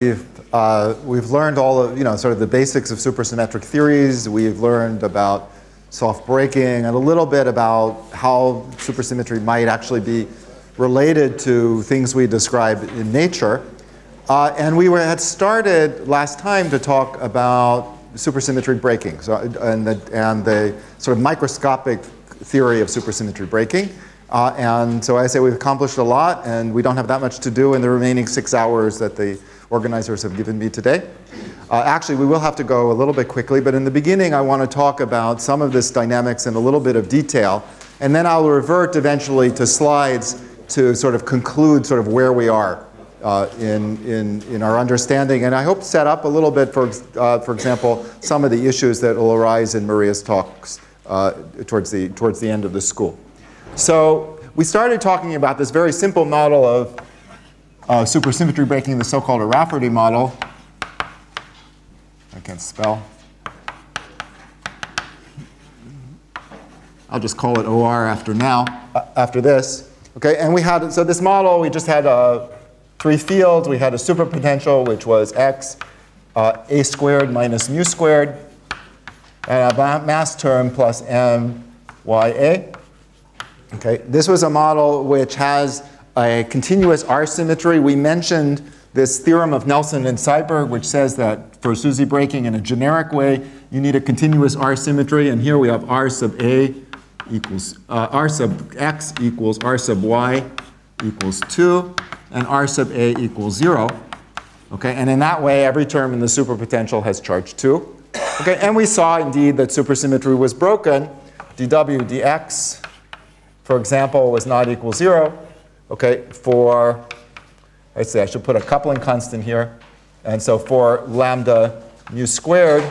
We've, uh, we've learned all of, you know, sort of the basics of supersymmetric theories. We've learned about soft breaking and a little bit about how supersymmetry might actually be related to things we describe in nature. Uh, and we were, had started last time to talk about supersymmetry breaking so, and, the, and the sort of microscopic theory of supersymmetry breaking. Uh, and so I say we've accomplished a lot and we don't have that much to do in the remaining six hours that the organizers have given me today. Uh, actually, we will have to go a little bit quickly, but in the beginning, I want to talk about some of this dynamics in a little bit of detail, and then I'll revert eventually to slides to sort of conclude sort of where we are uh, in, in, in our understanding, and I hope set up a little bit, for, uh, for example, some of the issues that will arise in Maria's talks uh, towards, the, towards the end of the school. So we started talking about this very simple model of uh, supersymmetry breaking, the so-called O'Raifeartaigh model. I can't spell. I'll just call it OR after now, uh, after this. Okay, and we had, so this model, we just had uh, three fields. We had a superpotential, which was x, uh, a squared minus mu squared, and a mass term plus m y a. Okay, this was a model which has a continuous R symmetry. We mentioned this theorem of Nelson and Seiberg, which says that for SUSY breaking in a generic way, you need a continuous R symmetry. And here we have R sub A equals, uh, R sub X equals R sub Y equals 2, and R sub A equals 0. Okay, and in that way, every term in the superpotential has charge 2. Okay, and we saw indeed that supersymmetry was broken. dw dx, for example, was not equal 0 okay, for, let's see, I should put a coupling constant here. And so for lambda mu squared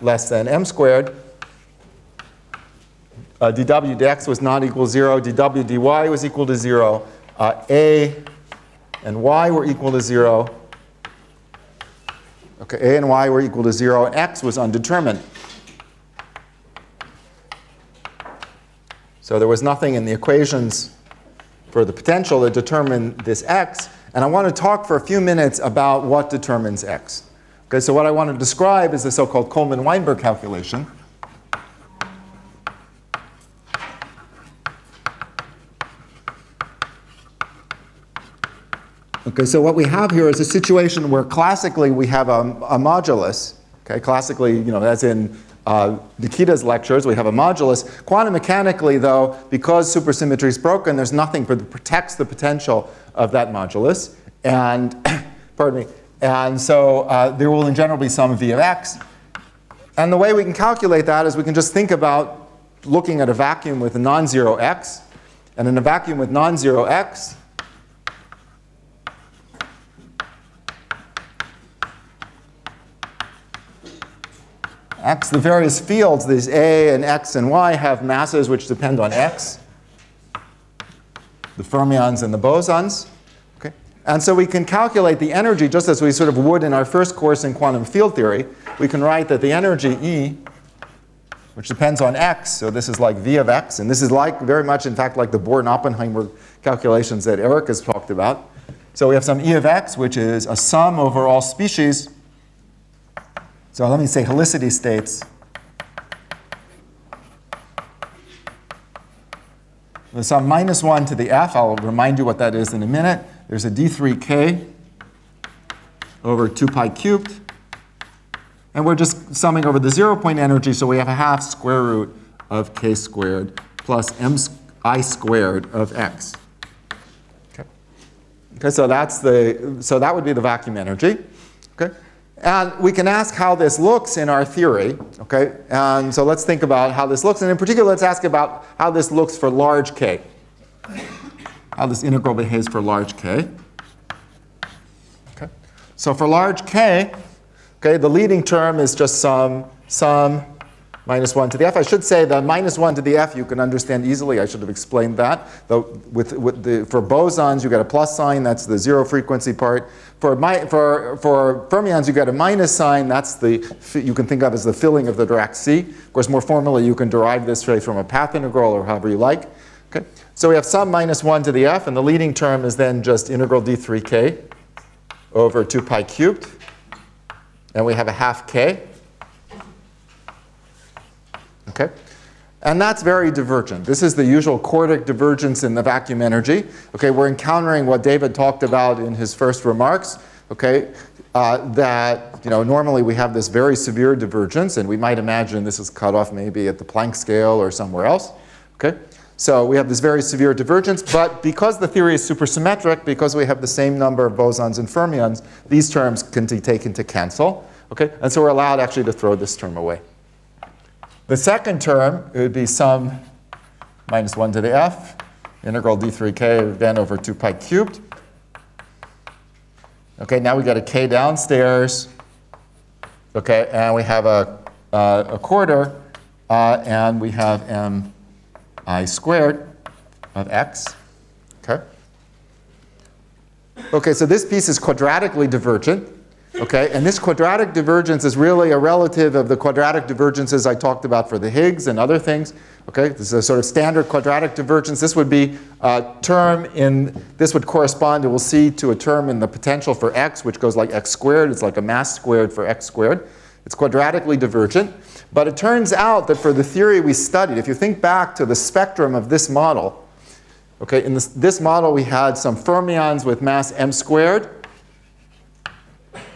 less than m squared, uh, dw dx was not equal to 0, dw dy was equal to 0, uh, a and y were equal to 0. Okay, a and y were equal to 0, and x was undetermined. So there was nothing in the equations for the potential that determine this x. And I want to talk for a few minutes about what determines x. Okay, so what I want to describe is the so-called Coleman-Weinberg calculation. Okay, so what we have here is a situation where classically we have a, a modulus. Okay, classically, you know, as in uh, Nikita's lectures, we have a modulus. Quantum mechanically, though, because supersymmetry is broken, there's nothing that protects the potential of that modulus. And, pardon me, and so uh, there will in general be some v of x. And the way we can calculate that is we can just think about looking at a vacuum with a non-zero x. And in a vacuum with non-zero x, x, the various fields, these A and X and Y, have masses which depend on X, the fermions and the bosons. Okay? And so we can calculate the energy just as we sort of would in our first course in quantum field theory. We can write that the energy E, which depends on X, so this is like V of X, and this is like very much, in fact, like the Born-Oppenheimer calculations that Eric has talked about. So we have some E of X, which is a sum over all species so let me say helicity states. There's some minus 1 to the f. I'll remind you what that is in a minute. There's a d3k over 2 pi cubed. And we're just summing over the zero point energy, so we have a half square root of k squared plus m i squared of x. Okay, okay so that's the, so that would be the vacuum energy. Okay. And we can ask how this looks in our theory, okay? And so let's think about how this looks. And in particular, let's ask about how this looks for large k. How this integral behaves for large k. Okay. So for large k, okay, the leading term is just some, some minus 1 to the f. I should say the minus 1 to the f you can understand easily. I should have explained that. Though with, with the, for bosons, you get a plus sign. That's the zero frequency part. For, my, for, for fermions, you get a minus sign. That's the, you can think of as the filling of the Dirac sea. Of course, more formally, you can derive this say, from a path integral or however you like. Okay. So we have sum minus 1 to the f, and the leading term is then just integral d3k over 2 pi cubed. And we have a half k. Okay? And that's very divergent. This is the usual quartic divergence in the vacuum energy. Okay, we're encountering what David talked about in his first remarks. Okay, uh, that you know normally we have this very severe divergence, and we might imagine this is cut off maybe at the Planck scale or somewhere else. Okay, so we have this very severe divergence, but because the theory is supersymmetric, because we have the same number of bosons and fermions, these terms can be taken to cancel. Okay, and so we're allowed actually to throw this term away. The second term would be sum minus 1 to the f, integral d3k again over 2 pi cubed. Okay, now we got a k downstairs. Okay, and we have a, uh, a quarter, uh, and we have m i squared of x. Okay. Okay, so this piece is quadratically divergent. Okay, and this quadratic divergence is really a relative of the quadratic divergences I talked about for the Higgs and other things. Okay, this is a sort of standard quadratic divergence. This would be a term in, this would correspond, we'll see, to a term in the potential for x, which goes like x squared. It's like a mass squared for x squared. It's quadratically divergent. But it turns out that for the theory we studied, if you think back to the spectrum of this model, okay, in this, this model we had some fermions with mass m squared,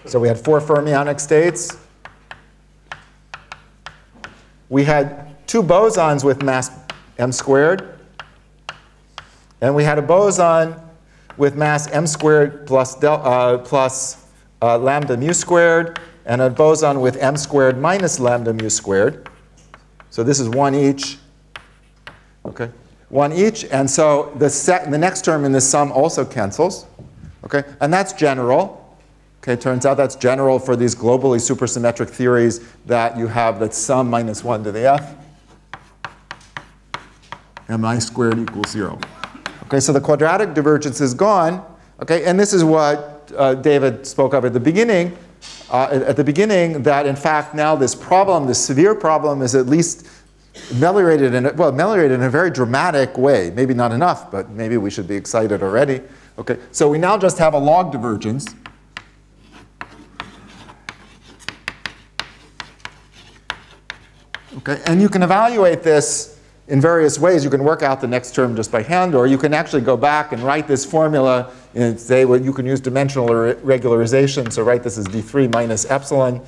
so we had four fermionic states. We had two bosons with mass m squared. And we had a boson with mass m squared plus, del, uh, plus uh, lambda mu squared, and a boson with m squared minus lambda mu squared. So this is one each. Okay, one each. And so the, the next term in this sum also cancels. Okay, and that's general. Okay, turns out that's general for these globally supersymmetric theories that you have that sum minus 1 to the f mi squared equals 0. Okay, so the quadratic divergence is gone. Okay, and this is what uh, David spoke of at the beginning. Uh, at the beginning, that in fact now this problem, this severe problem, is at least ameliorated in well ameliorated in a very dramatic way. Maybe not enough, but maybe we should be excited already. Okay, so we now just have a log divergence. Okay, and you can evaluate this in various ways. You can work out the next term just by hand, or you can actually go back and write this formula and say, well, you can use dimensional regularization. So write this as d3 minus epsilon.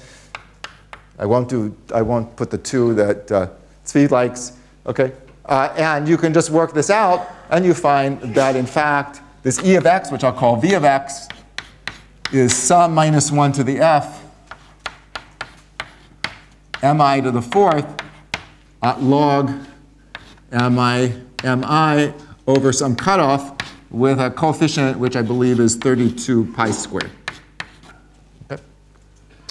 I won't do. I won't put the two that uh, Tzvi likes. Okay, uh, and you can just work this out, and you find that in fact this e of x, which I'll call v of x, is sum minus one to the f mi to the fourth at log mi, mi over some cutoff with a coefficient which I believe is 32 pi squared.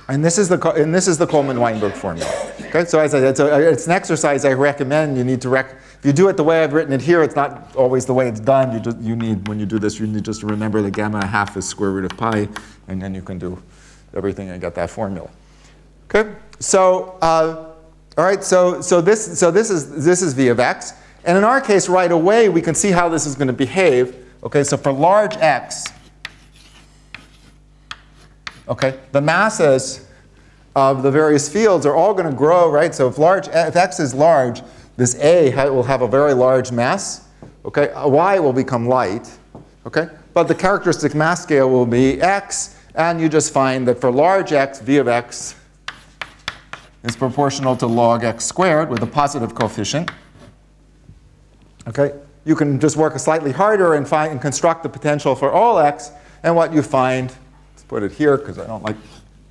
And this is the and this is the Coleman-Weinberg formula. Okay, so as I said, so uh, it's an exercise I recommend. You need to rec. If you do it the way I've written it here, it's not always the way it's done. You just you need when you do this, you need just to remember that gamma half is square root of pi, and then you can do everything and get that formula. Okay, so uh, all right, so so this so this is this is v of x, and in our case, right away we can see how this is going to behave. Okay, so for large x, okay, the masses of the various fields are all going to grow, right? So if large if x is large, this A will have a very large mass. Okay, y will become light. Okay, but the characteristic mass scale will be x, and you just find that for large x, v of x is proportional to log x squared with a positive coefficient. Okay, you can just work a slightly harder and find and construct the potential for all x, and what you find, let's put it here because I don't like,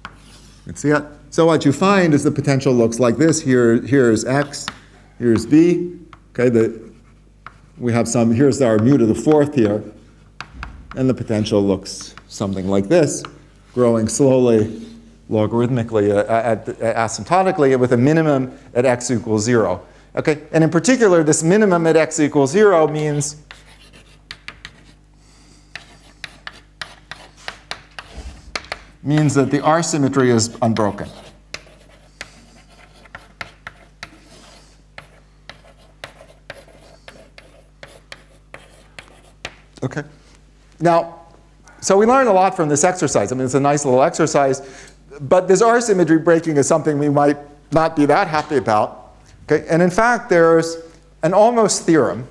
you can see it. So what you find is the potential looks like this. Here, here is x, here's b. Okay, the, we have some, here's our mu to the fourth here, and the potential looks something like this, growing slowly logarithmically, uh, at, asymptotically, with a minimum at x equals 0. Okay, and in particular, this minimum at x equals 0 means means that the R symmetry is unbroken. Okay. Now, so we learned a lot from this exercise. I mean, it's a nice little exercise. But this R symmetry breaking is something we might not be that happy about. Okay? And in fact, there's an almost theorem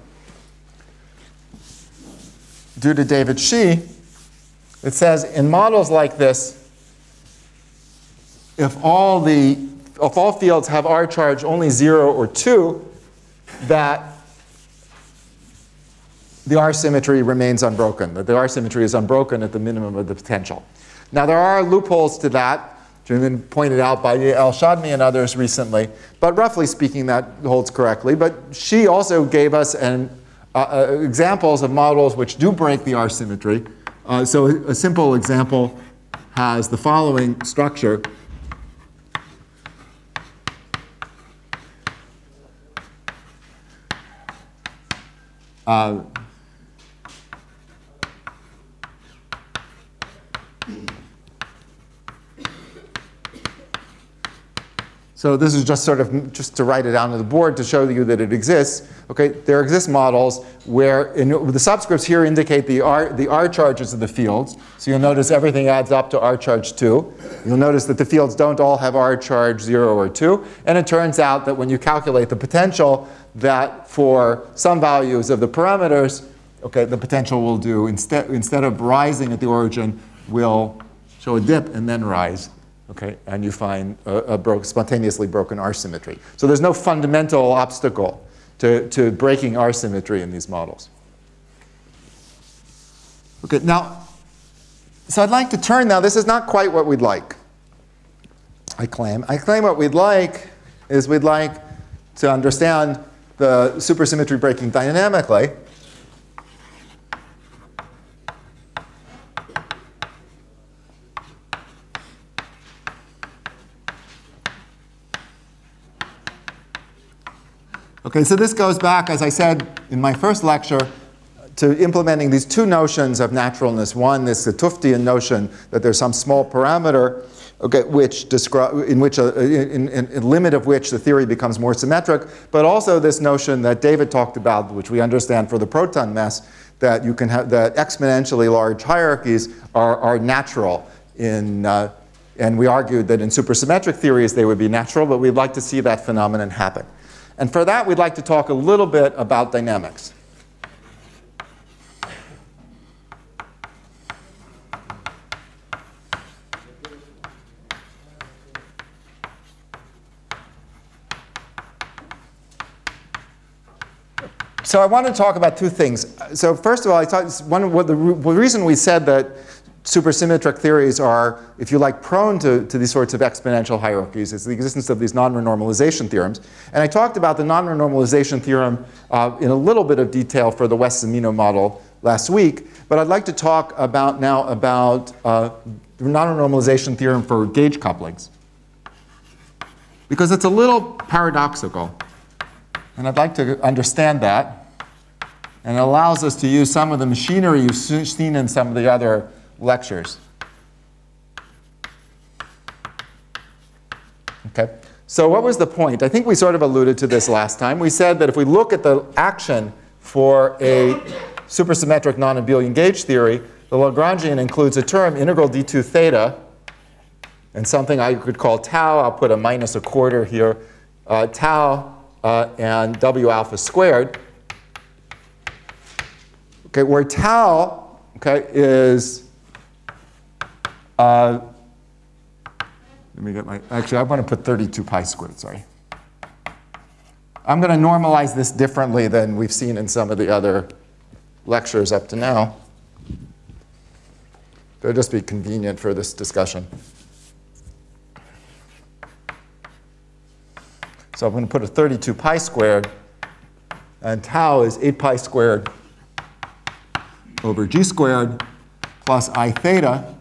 due to David Shih. It says in models like this, if all the if all fields have R charge only 0 or 2, that the R symmetry remains unbroken, that the R symmetry is unbroken at the minimum of the potential. Now, there are loopholes to that, which have been pointed out by El-Shadmi and others recently, but roughly speaking, that holds correctly. But Shih also gave us an, uh, uh, examples of models which do break the R symmetry. Uh, so a simple example has the following structure. Uh, So this is just sort of just to write it down on the board to show you that it exists. Okay, there exist models where in, the subscripts here indicate the R, the R charges of the fields. So you'll notice everything adds up to R charge 2. You'll notice that the fields don't all have R charge 0 or 2. And it turns out that when you calculate the potential, that for some values of the parameters, okay, the potential will do, instead, instead of rising at the origin, will show a dip and then rise okay, and you find a, a spontaneously broken R symmetry. So there's no fundamental obstacle to, to breaking R symmetry in these models. Okay, now, so I'd like to turn now, this is not quite what we'd like, I claim. I claim what we'd like is we'd like to understand the supersymmetry breaking dynamically. Okay, so this goes back, as I said in my first lecture, to implementing these two notions of naturalness. One, this the 't Hooftian notion that there's some small parameter okay, which describe, in which a, in, in, in, limit of which the theory becomes more symmetric, but also this notion that David talked about, which we understand for the proton mass, that you can have that exponentially large hierarchies are, are natural in uh, and we argued that in supersymmetric theories they would be natural, but we'd like to see that phenomenon happen. And for that, we'd like to talk a little bit about dynamics. So I want to talk about two things. So first of all, I thought one of the, the reason we said that supersymmetric theories are, if you like, prone to, to these sorts of exponential hierarchies. It's the existence of these non-renormalization theorems. And I talked about the non-renormalization theorem uh, in a little bit of detail for the Wess-Zumino model last week. But I'd like to talk about now about uh, the non-renormalization theorem for gauge couplings. Because it's a little paradoxical. And I'd like to understand that. And it allows us to use some of the machinery you've seen in some of the other lectures. Okay. So what was the point? I think we sort of alluded to this last time. We said that if we look at the action for a supersymmetric non-abelian gauge theory, the Lagrangian includes a term, integral d2 theta, and something I could call tau. I'll put a minus a quarter here. Uh, tau uh, and w alpha squared. Okay, where tau okay, is uh, let me get my, actually, I want to put 32 pi squared, sorry. I'm going to normalize this differently than we've seen in some of the other lectures up to now. It'll just be convenient for this discussion. So I'm going to put a 32 pi squared, and tau is 8 pi squared over g squared plus i theta?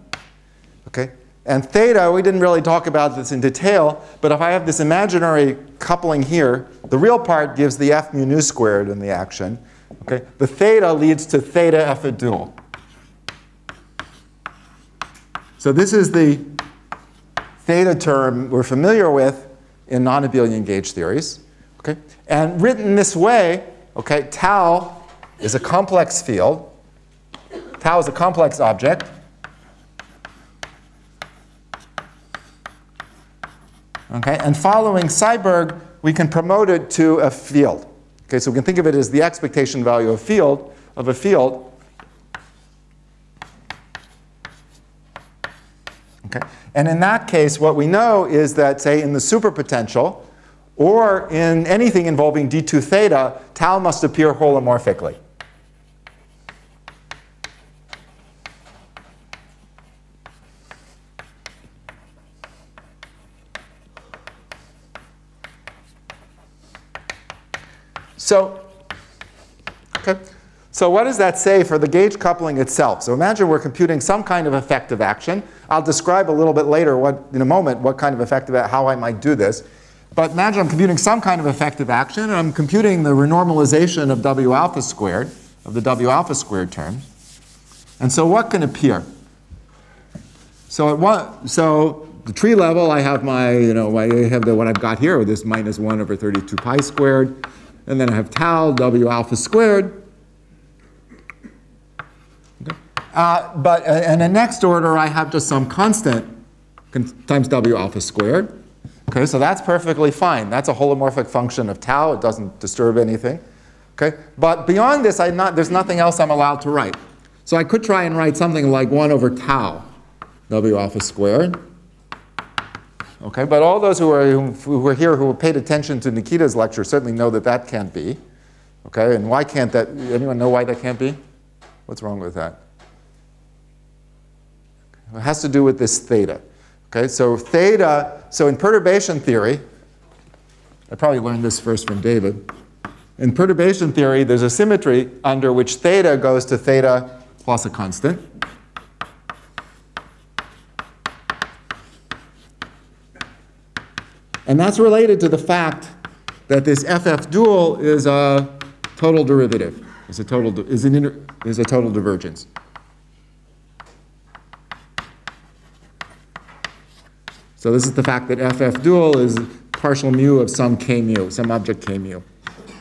And theta, we didn't really talk about this in detail, but if I have this imaginary coupling here, the real part gives the f mu nu squared in the action. Okay? The theta leads to theta f dual. So this is the theta term we're familiar with in non-abelian gauge theories. Okay? And written this way, okay, tau is a complex field. Tau is a complex object. Okay, and following Seiberg, we can promote it to a field. Okay, so we can think of it as the expectation value of field of a field. Okay, and in that case, what we know is that, say, in the superpotential, or in anything involving d2 theta, tau must appear holomorphically. So, okay. So what does that say for the gauge coupling itself? So imagine we're computing some kind of effective action. I'll describe a little bit later what, in a moment what kind of effective, how I might do this. But imagine I'm computing some kind of effective action, and I'm computing the renormalization of W alpha squared, of the W alpha squared term. And so what can appear? So at one, so the tree level, I have my, you know, I have the, what I've got here, this minus 1 over 32 pi squared. And then I have tau W alpha squared. Okay. Uh, but uh, in the next order, I have just some constant times W alpha squared. Okay, so that's perfectly fine. That's a holomorphic function of tau. It doesn't disturb anything. Okay, but beyond this, not, there's nothing else I'm allowed to write. So I could try and write something like 1 over tau W alpha squared. Okay, but all those who are, who were here who paid attention to Nikita's lecture certainly know that that can't be. Okay, and why can't that, anyone know why that can't be? What's wrong with that? It has to do with this theta. Okay, so theta, so in perturbation theory, I probably learned this first from David. In perturbation theory, there's a symmetry under which theta goes to theta plus a constant. And that's related to the fact that this FF dual is a total derivative, is a total, is an inter, is a total divergence. So this is the fact that FF dual is partial mu of some k mu, some object k mu.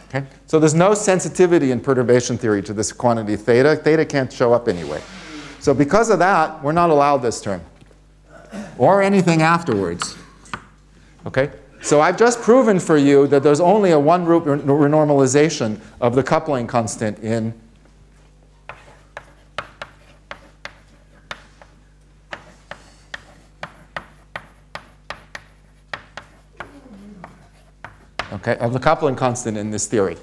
Okay? So there's no sensitivity in perturbation theory to this quantity theta. Theta can't show up anyway. So because of that, we're not allowed this term. Or anything afterwards. Okay? So I've just proven for you that there's only a one loop renormalization of the coupling constant in okay, of the coupling constant in this theory.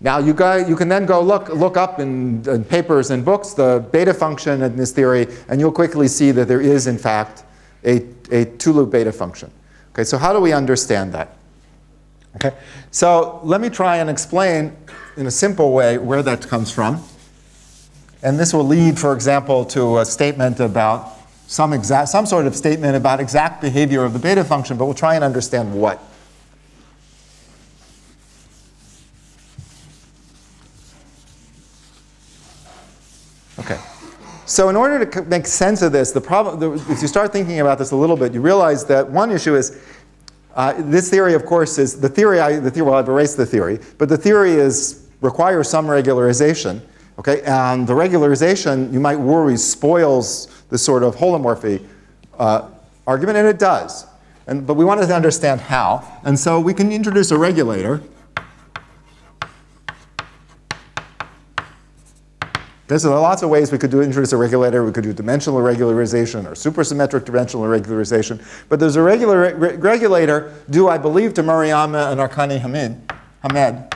Now you, guys, you can then go look, look up in, in papers and books the beta function in this theory, and you'll quickly see that there is, in fact, a, a two-loop beta function. Okay, so how do we understand that? Okay, so let me try and explain in a simple way where that comes from. And this will lead, for example, to a statement about some, exact, some sort of statement about exact behavior of the beta function, but we'll try and understand what. Okay. So in order to make sense of this, the problem, the, if you start thinking about this a little bit, you realize that one issue is uh, this theory, of course, is the theory. I, the theory. Well, I've erased the theory, but the theory is requires some regularization. Okay, and the regularization you might worry spoils the sort of holomorphy uh, argument, and it does. And, but we wanted to understand how, and so we can introduce a regulator Okay, so there are lots of ways we could do introduce a regulator. We could do dimensional regularization or supersymmetric dimensional regularization. But there's a regular, re regulator due, I believe, to Murayama and Arkani Hamid, Hamed,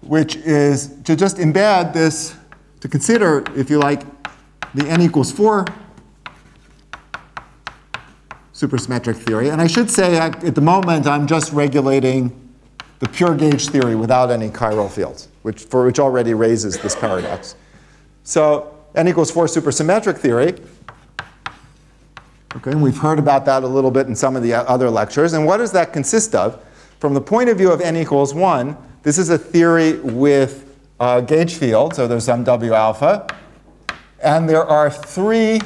which is to just embed this, to consider, if you like, the n equals 4 supersymmetric theory. And I should say, at the moment, I'm just regulating the pure gauge theory without any chiral fields, which, for which already raises this paradox. So n equals 4 supersymmetric theory. Okay, and we've heard about that a little bit in some of the other lectures. And what does that consist of? From the point of view of n equals 1, this is a theory with a gauge field, so there's some W alpha. And there are three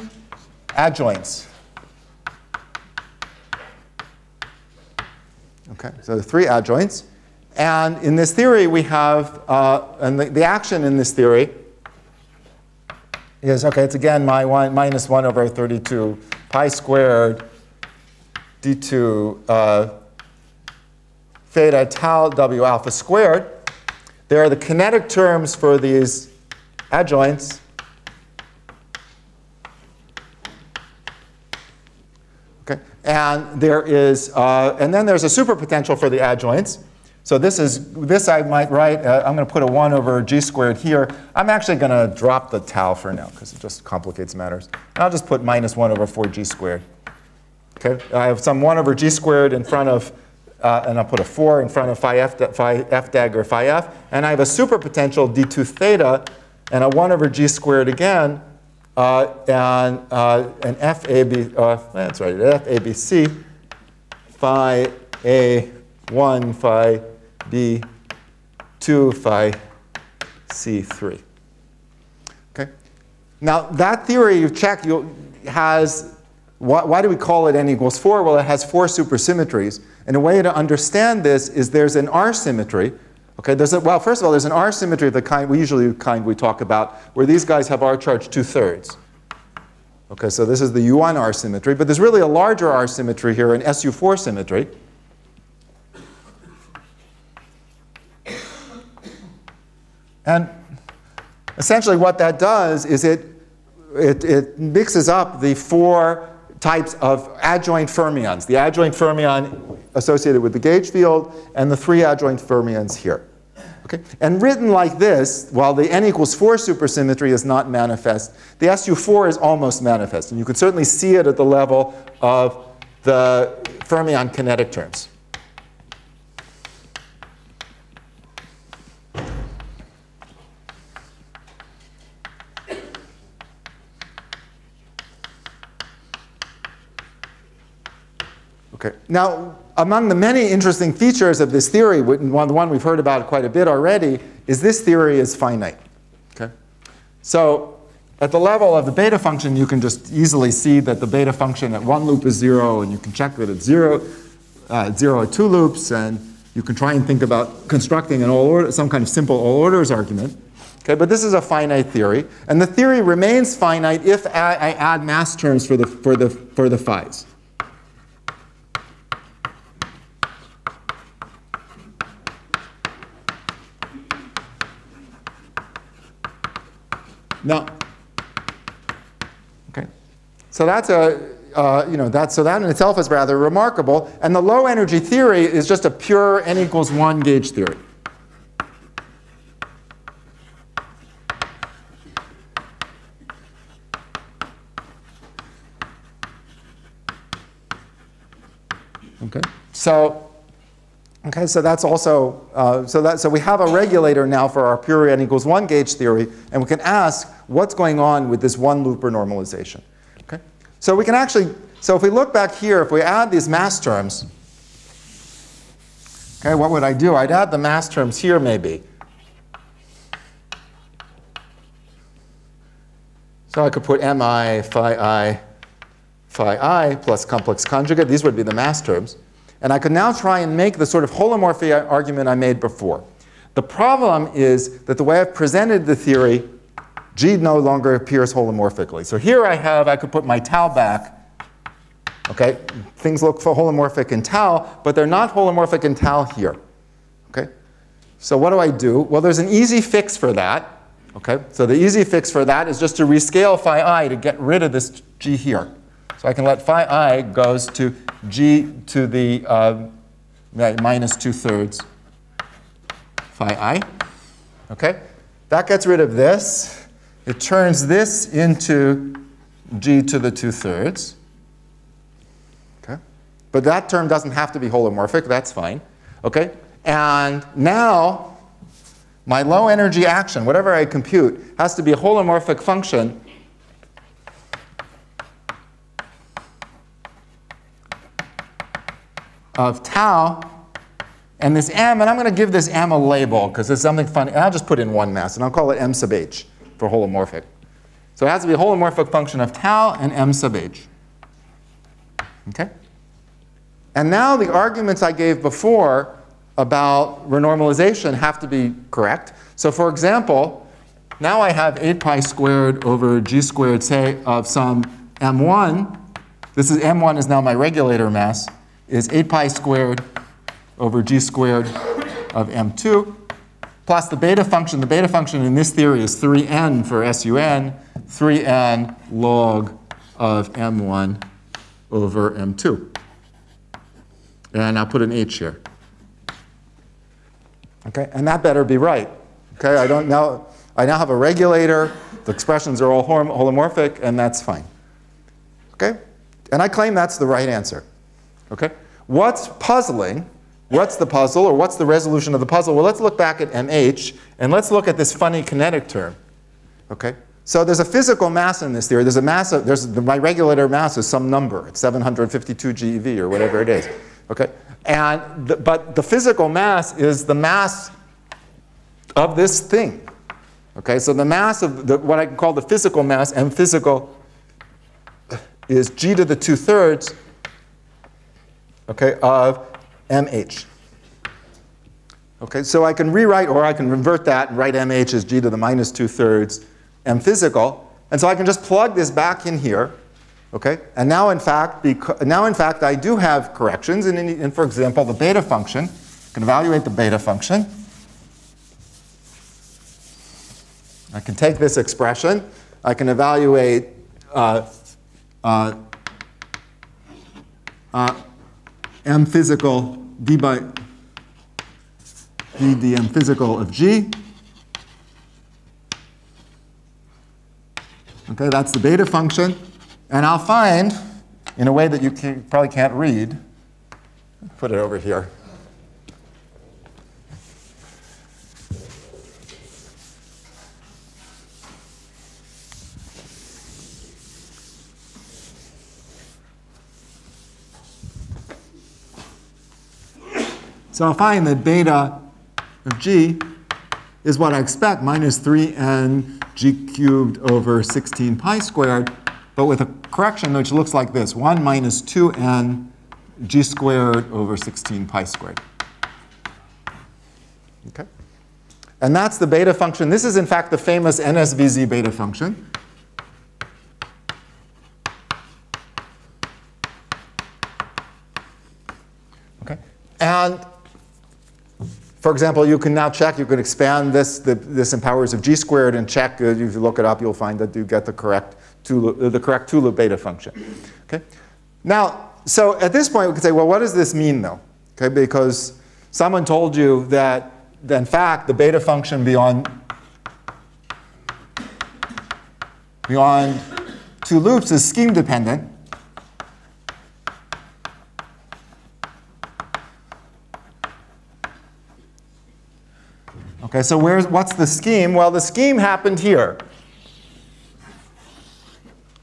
adjoints. Okay, so the three adjoints. And in this theory, we have, uh, and the, the action in this theory is, okay, it's again my 1 minus 1 over 32 pi squared d2 uh, theta tau w alpha squared. There are the kinetic terms for these adjoints. Okay, and there is, uh, and then there's a superpotential for the adjoints. So this is, this I might write, uh, I'm going to put a 1 over g squared here. I'm actually going to drop the tau for now because it just complicates matters. And I'll just put minus 1 over 4g squared. Okay, I have some 1 over g squared in front of, uh, and I'll put a 4 in front of phi f, phi f dagger phi f. And I have a superpotential d2 theta and a 1 over g squared again, uh, and uh, an f a b, uh, that's right, f a b c phi a 1 phi B 2 phi C3. Okay? Now, that theory, you check, has, why, why, do we call it n equals 4? Well, it has four supersymmetries. And a way to understand this is there's an R symmetry. Okay, there's a, well, first of all, there's an R symmetry of the kind, we usually kind we talk about, where these guys have R charge two-thirds. Okay, so this is the U1 R symmetry, but there's really a larger R symmetry here, an SU4 symmetry. And essentially what that does is it, it, it mixes up the four types of adjoint fermions, the adjoint fermion associated with the gauge field and the three adjoint fermions here. Okay? And written like this, while the n equals 4 supersymmetry is not manifest, the SU4 is almost manifest. And you can certainly see it at the level of the fermion kinetic terms. Okay. Now, among the many interesting features of this theory, one, the one we've heard about quite a bit already, is this theory is finite. Okay? So at the level of the beta function, you can just easily see that the beta function at one loop is zero, and you can check that it's zero, uh, zero at two loops, and you can try and think about constructing an all order, some kind of simple all orders argument. Okay, but this is a finite theory, and the theory remains finite if I add mass terms for the, for the, for the phis. No. Okay. So that's a, uh, you know, that, so that in itself is rather remarkable. And the low energy theory is just a pure n equals 1 gauge theory. Okay. So Okay, so that's also, uh, so, that, so we have a regulator now for our pure n equals 1 gauge theory, and we can ask what's going on with this one loop renormalization. Okay? So we can actually, so if we look back here, if we add these mass terms, okay, what would I do? I'd add the mass terms here maybe. So I could put mi phi i phi i plus complex conjugate. These would be the mass terms. And I could now try and make the sort of holomorphy argument I made before. The problem is that the way I've presented the theory, G no longer appears holomorphically. So here I have, I could put my tau back. Okay, things look holomorphic in tau, but they're not holomorphic in tau here. Okay, so what do I do? Well, there's an easy fix for that. Okay, so the easy fix for that is just to rescale phi i to get rid of this G here. So I can let phi i goes to g to the uh, minus 2 thirds phi i. Okay? That gets rid of this. It turns this into g to the 2 thirds. Okay? But that term doesn't have to be holomorphic. That's fine. Okay? And now my low energy action, whatever I compute, has to be a holomorphic function of tau and this m, and I'm going to give this m a label because it's something funny. And I'll just put in one mass, and I'll call it m sub h for holomorphic. So it has to be a holomorphic function of tau and m sub h. Okay? And now the arguments I gave before about renormalization have to be correct. So for example, now I have 8 pi squared over g squared, say, of some m1. This is m1 is now my regulator mass is 8 pi squared over g squared of m2 plus the beta function. The beta function in this theory is 3n for SUN, 3n log of m1 over m2. And I'll put an h here. Okay, and that better be right. Okay, I don't know. I now have a regulator. The expressions are all holomorphic, and that's fine. Okay, and I claim that's the right answer. Okay, what's puzzling What's the puzzle, or what's the resolution of the puzzle? Well, let's look back at MH, and let's look at this funny kinetic term. Okay? So there's a physical mass in this theory. There's a mass of, there's, the, my regulator mass is some number. It's 752 GeV, or whatever it is. Okay? And the, but the physical mass is the mass of this thing. Okay, so the mass of the, what I can call the physical mass, m physical, is g to the 2 thirds okay, of mh. Okay, so I can rewrite, or I can invert that and write mh as g to the minus 2 thirds m physical. And so I can just plug this back in here. Okay, and now in fact, now in fact I do have corrections. And, in, in, for example, the beta function, I can evaluate the beta function. I can take this expression. I can evaluate uh, uh, uh, m physical d by d dm physical of g. Okay, that's the beta function. And I'll find, in a way that you can, probably can't read, put it over here. So I'll find that beta of g is what I expect, minus 3n g cubed over 16 pi squared, but with a correction which looks like this, 1 minus 2n g squared over 16 pi squared. Okay? And that's the beta function. This is, in fact, the famous NSVZ beta function. Okay? And for example, you can now check, you can expand this, the, this in powers of g squared and check, uh, if you look it up, you'll find that you get the correct two, uh, the correct two loop beta function. Okay? Now, so at this point we can say, well, what does this mean though? Okay, because someone told you that, that in fact the beta function beyond, beyond two loops is scheme dependent. Okay, so where's, what's the scheme? Well, the scheme happened here.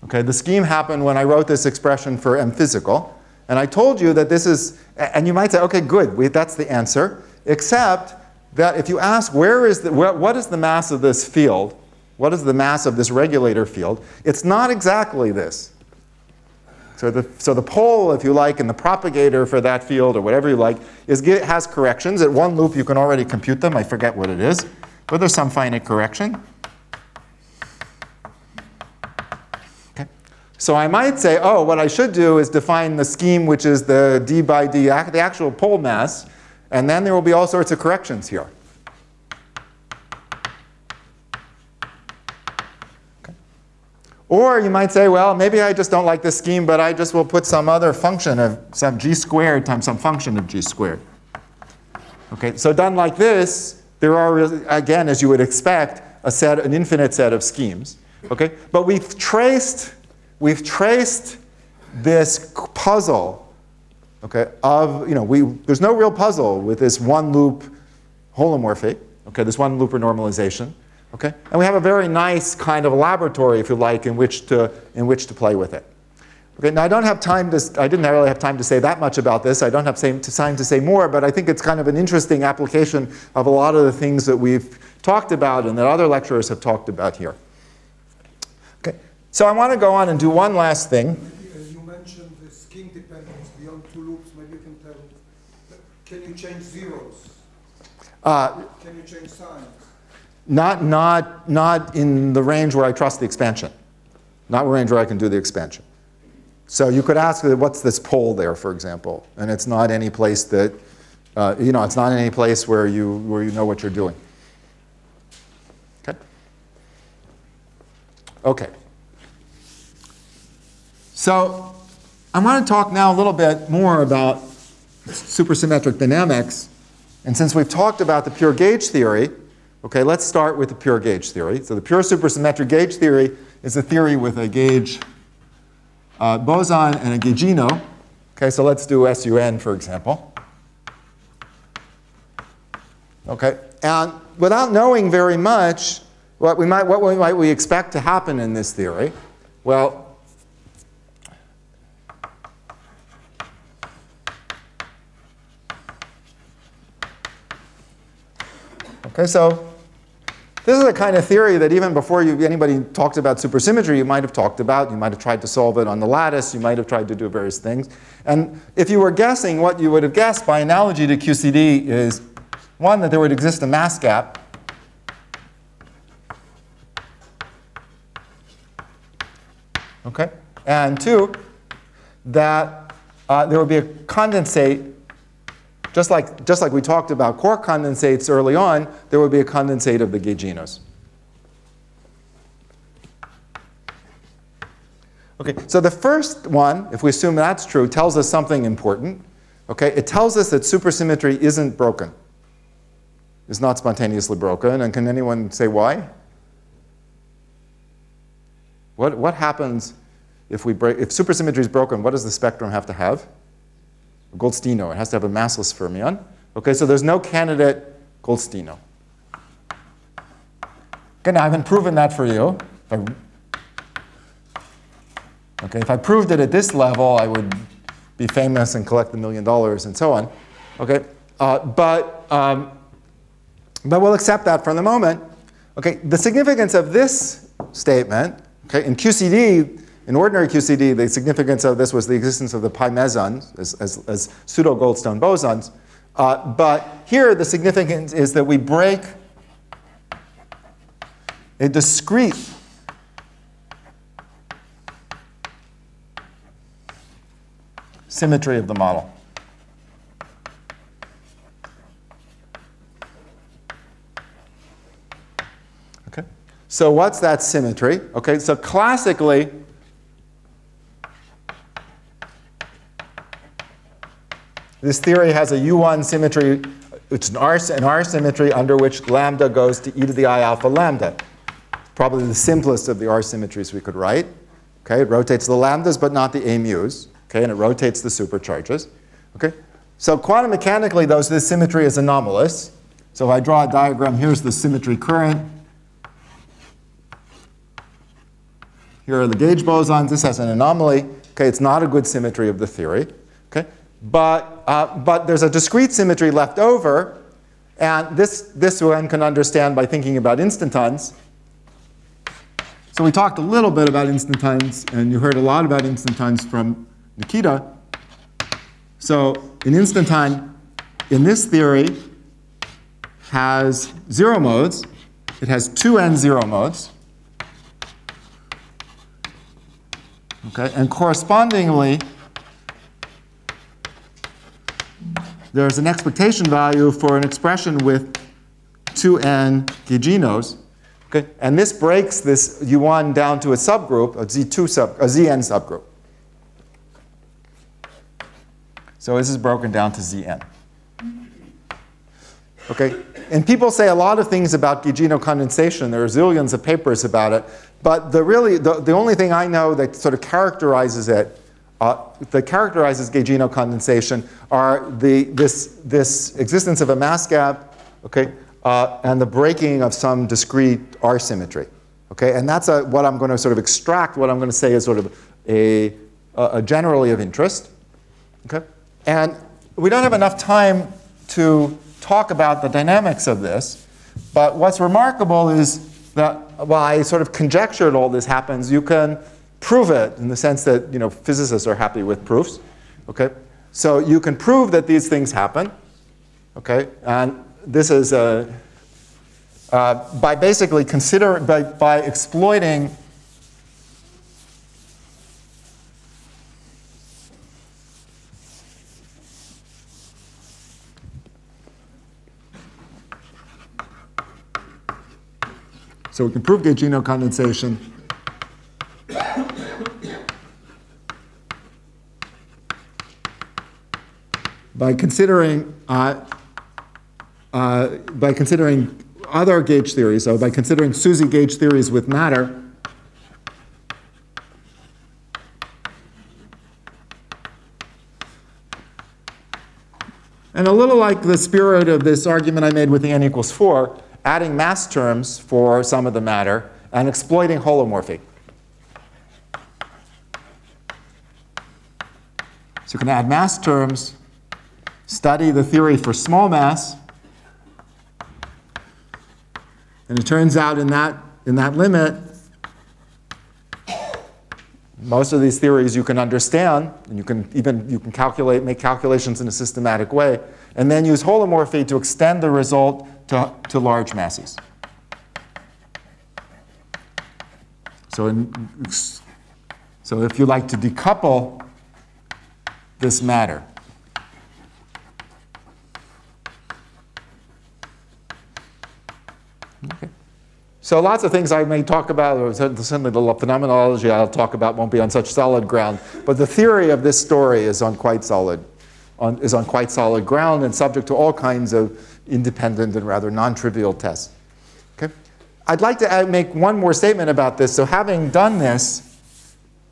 Okay, the scheme happened when I wrote this expression for m physical. And I told you that this is, and you might say, okay, good, we, that's the answer. Except that if you ask where is the, where, what is the mass of this field, what is the mass of this regulator field, it's not exactly this. So the, so the pole, if you like, and the propagator for that field, or whatever you like, is, has corrections. At one loop, you can already compute them. I forget what it is. But there's some finite correction. Okay. So I might say, oh, what I should do is define the scheme, which is the d by d, the actual pole mass. And then there will be all sorts of corrections here. Or you might say, well, maybe I just don't like this scheme, but I just will put some other function of some g squared times some function of g squared. Okay, so done like this, there are, again, as you would expect, a set, an infinite set of schemes. Okay, but we've traced, we've traced this puzzle, okay, of, you know, we, there's no real puzzle with this one loop holomorphic, okay, this one loop renormalization. Okay? And we have a very nice kind of laboratory, if you like, in which to, in which to play with it. Okay, now I don't have time to, I didn't really have time to say that much about this. I don't have time to say more, but I think it's kind of an interesting application of a lot of the things that we've talked about and that other lecturers have talked about here. Okay, so I want to go on and do one last thing. You mentioned the scheme dependence beyond two loops. Maybe you can tell, can you change zeros? Uh, can you change signs? Not, not, not in the range where I trust the expansion. Not the range where I can do the expansion. So you could ask, what's this pole there, for example? And it's not any place that, Uh, you know, it's not any place where you, where you know what you're doing. Okay? Okay. So I want to talk now a little bit more about supersymmetric dynamics. And since we've talked about the pure gauge theory, okay, let's start with the pure gauge theory. So the pure supersymmetric gauge theory is a theory with a gauge uh, boson and a gaugino. Okay, so let's do SUN, for example. Okay, and without knowing very much, what we might, what we might we expect to happen in this theory? Well, okay, so this is a kind of theory that even before you, anybody talked about supersymmetry, you might have talked about. You might have tried to solve it on the lattice. You might have tried to do various things. And if you were guessing, what you would have guessed by analogy to QCD is, one, that there would exist a mass gap. Okay? And two, that uh, there would be a condensate just like, just like we talked about quark condensates early on, there would be a condensate of the gauginos. Okay, so the first one, if we assume that's true, tells us something important. Okay, it tells us that supersymmetry isn't broken. It's not spontaneously broken. And can anyone say why? What, what happens if we break, if supersymmetry is broken, what does the spectrum have to have? Goldstino. It has to have a massless fermion. Okay, so there's no candidate Goldstino. Okay, now I haven't proven that for you. Okay, if I proved it at this level, I would be famous and collect a million dollars and so on. Okay, uh, but, um, but we'll accept that for the moment. Okay, the significance of this statement, okay, in QCD, in ordinary QCD, the significance of this was the existence of the pi as, as, as pseudo-Goldstone bosons. Uh, but here, the significance is that we break a discrete symmetry of the model. Okay. So what's that symmetry? Okay, so classically, This theory has a U1 symmetry, it's an R, an R symmetry under which lambda goes to e to the i alpha lambda. Probably the simplest of the R symmetries we could write. Okay, it rotates the lambdas but not the a mu's. Okay, and it rotates the supercharges. Okay, so quantum mechanically, though, this symmetry is anomalous. So if I draw a diagram, here's the symmetry current. Here are the gauge bosons. This has an anomaly. Okay, it's not a good symmetry of the theory. Okay, but, uh, but there's a discrete symmetry left over. And this, this one can understand by thinking about instantons. So we talked a little bit about instantons, and you heard a lot about instantons from Nikita. So an instanton in this theory has zero modes. It has two n zero modes. Okay, and correspondingly, there's an expectation value for an expression with 2n gauginos. Okay? And this breaks this U1 down to a subgroup, a Z2 sub, a Zn subgroup. So this is broken down to Zn. Okay? And people say a lot of things about gaugino condensation. There are zillions of papers about it. But the, really, the, the only thing I know that sort of characterizes it uh, that characterizes gaugino condensation are the, this, this existence of a mass gap, okay, uh, and the breaking of some discrete R symmetry. Okay, and that's a, what I'm going to sort of extract, what I'm going to say is sort of a, a generally of interest. Okay, and we don't have enough time to talk about the dynamics of this, but what's remarkable is that while I sort of conjectured all this happens, you can prove it in the sense that you know, physicists are happy with proofs. Okay? So you can prove that these things happen. Okay? And this is a, uh, by basically considering, by, by exploiting So we can prove gauge condensation by considering uh, uh, by considering other gauge theories, so by considering SUSY gauge theories with matter, And a little like the spirit of this argument I made with the n equals 4, adding mass terms for some of the matter and exploiting holomorphy. So you can add mass terms, study the theory for small mass, and it turns out in that, in that limit, most of these theories you can understand, and you can even you can calculate, make calculations in a systematic way, and then use holomorphy to extend the result to, to large masses. So, in, so if you like to decouple this matter, okay. So lots of things I may talk about, or certainly the phenomenology I'll talk about won't be on such solid ground. But the theory of this story is on quite solid, on, is on quite solid ground and subject to all kinds of independent and rather non-trivial tests. Okay? I'd like to make one more statement about this. So having done this,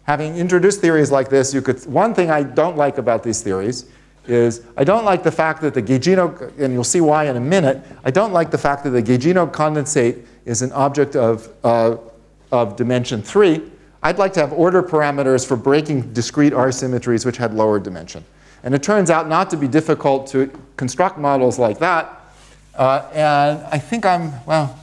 having introduced theories like this, you could, one thing I don't like about these theories is I don't like the fact that the gaugino, and you'll see why in a minute, I don't like the fact that the gaugino condensate is an object of, uh, of dimension 3, I'd like to have order parameters for breaking discrete R symmetries which had lower dimension. And it turns out not to be difficult to construct models like that. Uh, and I think I'm, well,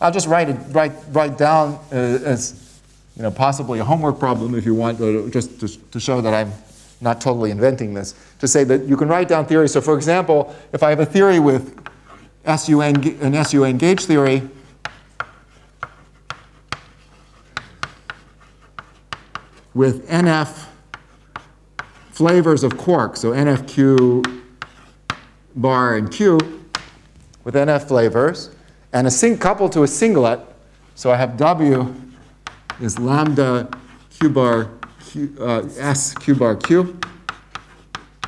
I'll just write it write, write down uh, as you know, possibly a homework problem if you want, just to, to show that I'm not totally inventing this, to say that you can write down theory. So for example, if I have a theory with SUN, an SUN gauge theory, with NF flavors of quark, so NFQ bar and Q, with NF flavors, and a sing coupled to a singlet, so I have W is lambda Q bar Q, uh, S Q bar Q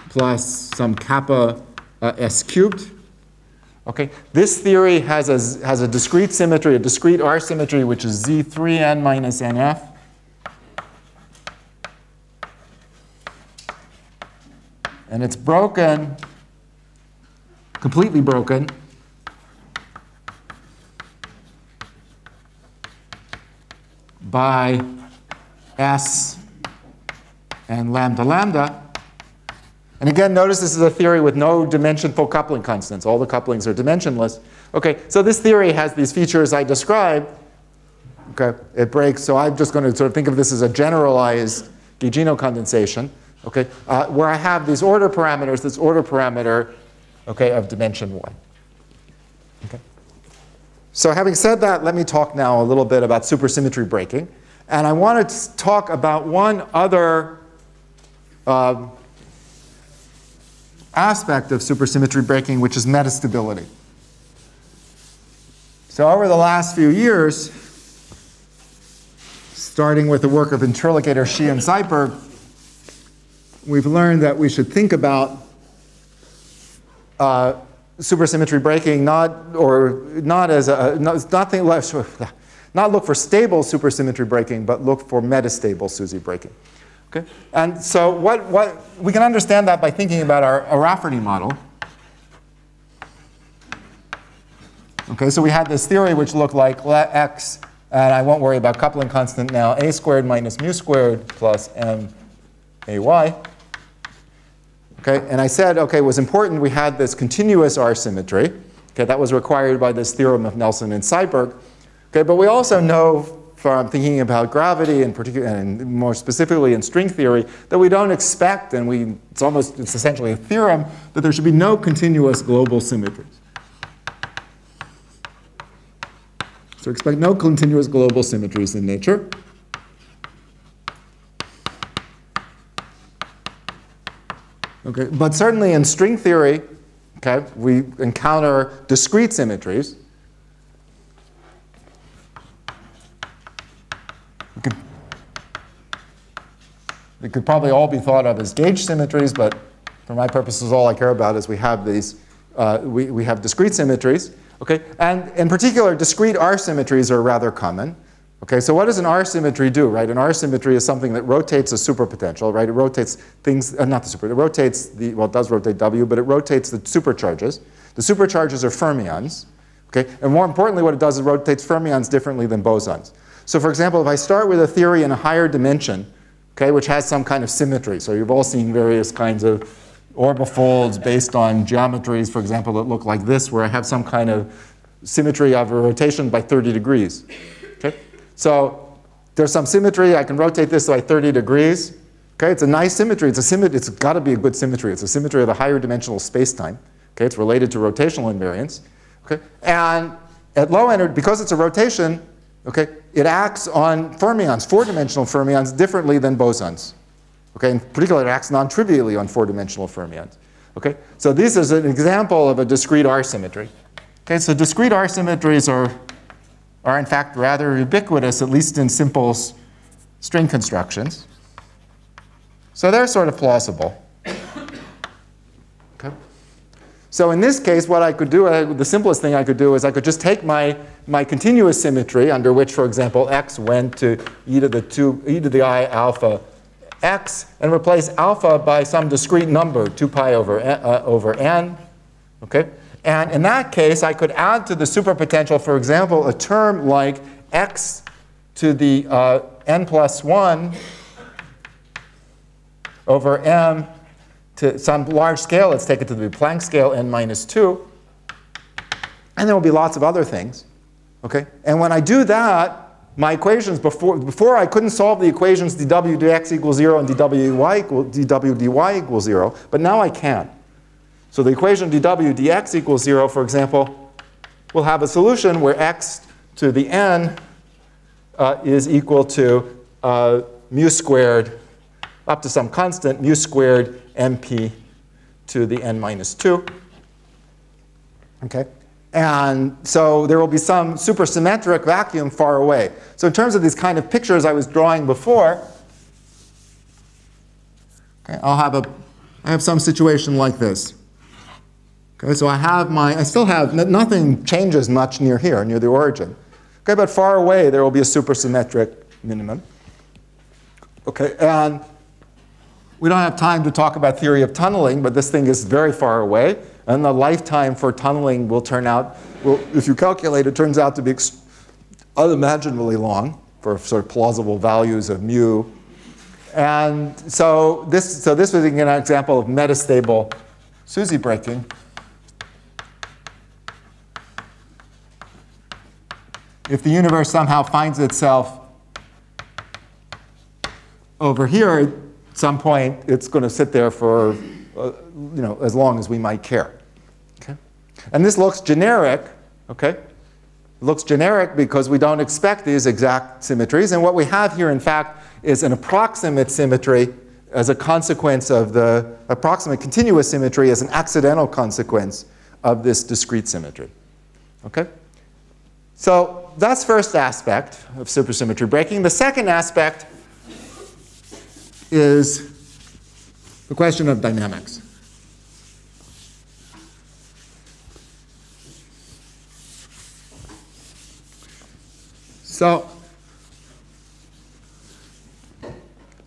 plus some kappa uh, S cubed. Okay, this theory has a, has a discrete symmetry, a discrete R symmetry, which is Z3n minus NF. and it's broken, completely broken, by S and lambda lambda. And again, notice this is a theory with no dimensionful coupling constants. All the couplings are dimensionless. Okay, so this theory has these features I described. Okay, it breaks. So I'm just going to sort of think of this as a generalized gaugino condensation okay, uh, where I have these order parameters, this order parameter, okay, of dimension one. Okay. So having said that, let me talk now a little bit about supersymmetry breaking. And I want to talk about one other um, aspect of supersymmetry breaking, which is metastability. So over the last few years, starting with the work of Intriligator Shih and Seiberg, we've learned that we should think about uh, supersymmetry breaking not or not as a not, not, think, not look for stable supersymmetry breaking, but look for metastable SUSY breaking. Okay? And so what, what we can understand that by thinking about our, our O'Raifeartaigh model. Okay, so we had this theory which looked like let x, and I won't worry about coupling constant now, a squared minus mu squared plus m ay. Okay, and I said, okay, it was important we had this continuous R symmetry. Okay, that was required by this theorem of Nelson and Seiberg. Okay, but we also know from thinking about gravity and, and more specifically in string theory that we don't expect, and we, it's almost, it's essentially a theorem, that there should be no continuous global symmetries. So expect no continuous global symmetries in nature. Okay, but certainly in string theory, okay, we encounter discrete symmetries. They could probably all be thought of as gauge symmetries, but for my purposes, all I care about is we have these, uh, we, we have discrete symmetries. Okay, and in particular, discrete R symmetries are rather common. Okay, so what does an R symmetry do, right? An R symmetry is something that rotates a superpotential, right? It rotates things, uh, not the super, it rotates the, well, it does rotate W, but it rotates the supercharges. The supercharges are fermions, okay? And more importantly, what it does is it rotates fermions differently than bosons. So for example, if I start with a theory in a higher dimension, okay, which has some kind of symmetry, so you've all seen various kinds of orbifolds based on geometries, for example, that look like this, where I have some kind of symmetry of a rotation by 30 degrees. Okay? So there's some symmetry. I can rotate this by 30 degrees. Okay, it's a nice symmetry. It's a symmetry. It's got to be a good symmetry. It's a symmetry of the higher dimensional spacetime. Okay, it's related to rotational invariance. Okay, and at low energy, because it's a rotation, okay, it acts on fermions, four-dimensional fermions, differently than bosons. Okay, in particular, it acts non-trivially on four-dimensional fermions. Okay, so this is an example of a discrete R symmetry. Okay, so discrete R symmetries are are in fact rather ubiquitous, at least in simple string constructions. So they're sort of plausible. Okay. So in this case, what I could do, uh, the simplest thing I could do is I could just take my, my continuous symmetry, under which, for example, x went to e to the 2, e to the i alpha x, and replace alpha by some discrete number, 2 pi over, uh, over n. Okay? And in that case, I could add to the superpotential, for example, a term like x to the uh, n plus 1 over m to some large scale. Let's take it to the Planck scale, n minus 2. And there will be lots of other things. Okay? And when I do that, my equations before, before I couldn't solve the equations dw dx equals 0 and dw, equal, dw dy equals 0, but now I can. So the equation dw dx equals 0, for example, will have a solution where x to the n uh, is equal to uh, mu squared up to some constant, mu squared mp to the n minus 2. Okay? And so there will be some supersymmetric vacuum far away. So in terms of these kind of pictures I was drawing before, okay, I'll have a, I have some situation like this. Okay, so I have my, I still have, nothing changes much near here, near the origin. Okay, but far away there will be a supersymmetric minimum. Okay, and we don't have time to talk about theory of tunneling, but this thing is very far away. And the lifetime for tunneling will turn out, well, if you calculate, it turns out to be unimaginably long for sort of plausible values of mu. And so this, so this was an example of metastable SUSY breaking. if the universe somehow finds itself over here, some point, it's going to sit there for uh, you know, as long as we might care. Okay? And this looks generic. Okay? It looks generic because we don't expect these exact symmetries. And what we have here, in fact, is an approximate symmetry as a consequence of the approximate continuous symmetry as an accidental consequence of this discrete symmetry. Okay? So that's first aspect of supersymmetry breaking. The second aspect is the question of dynamics. So,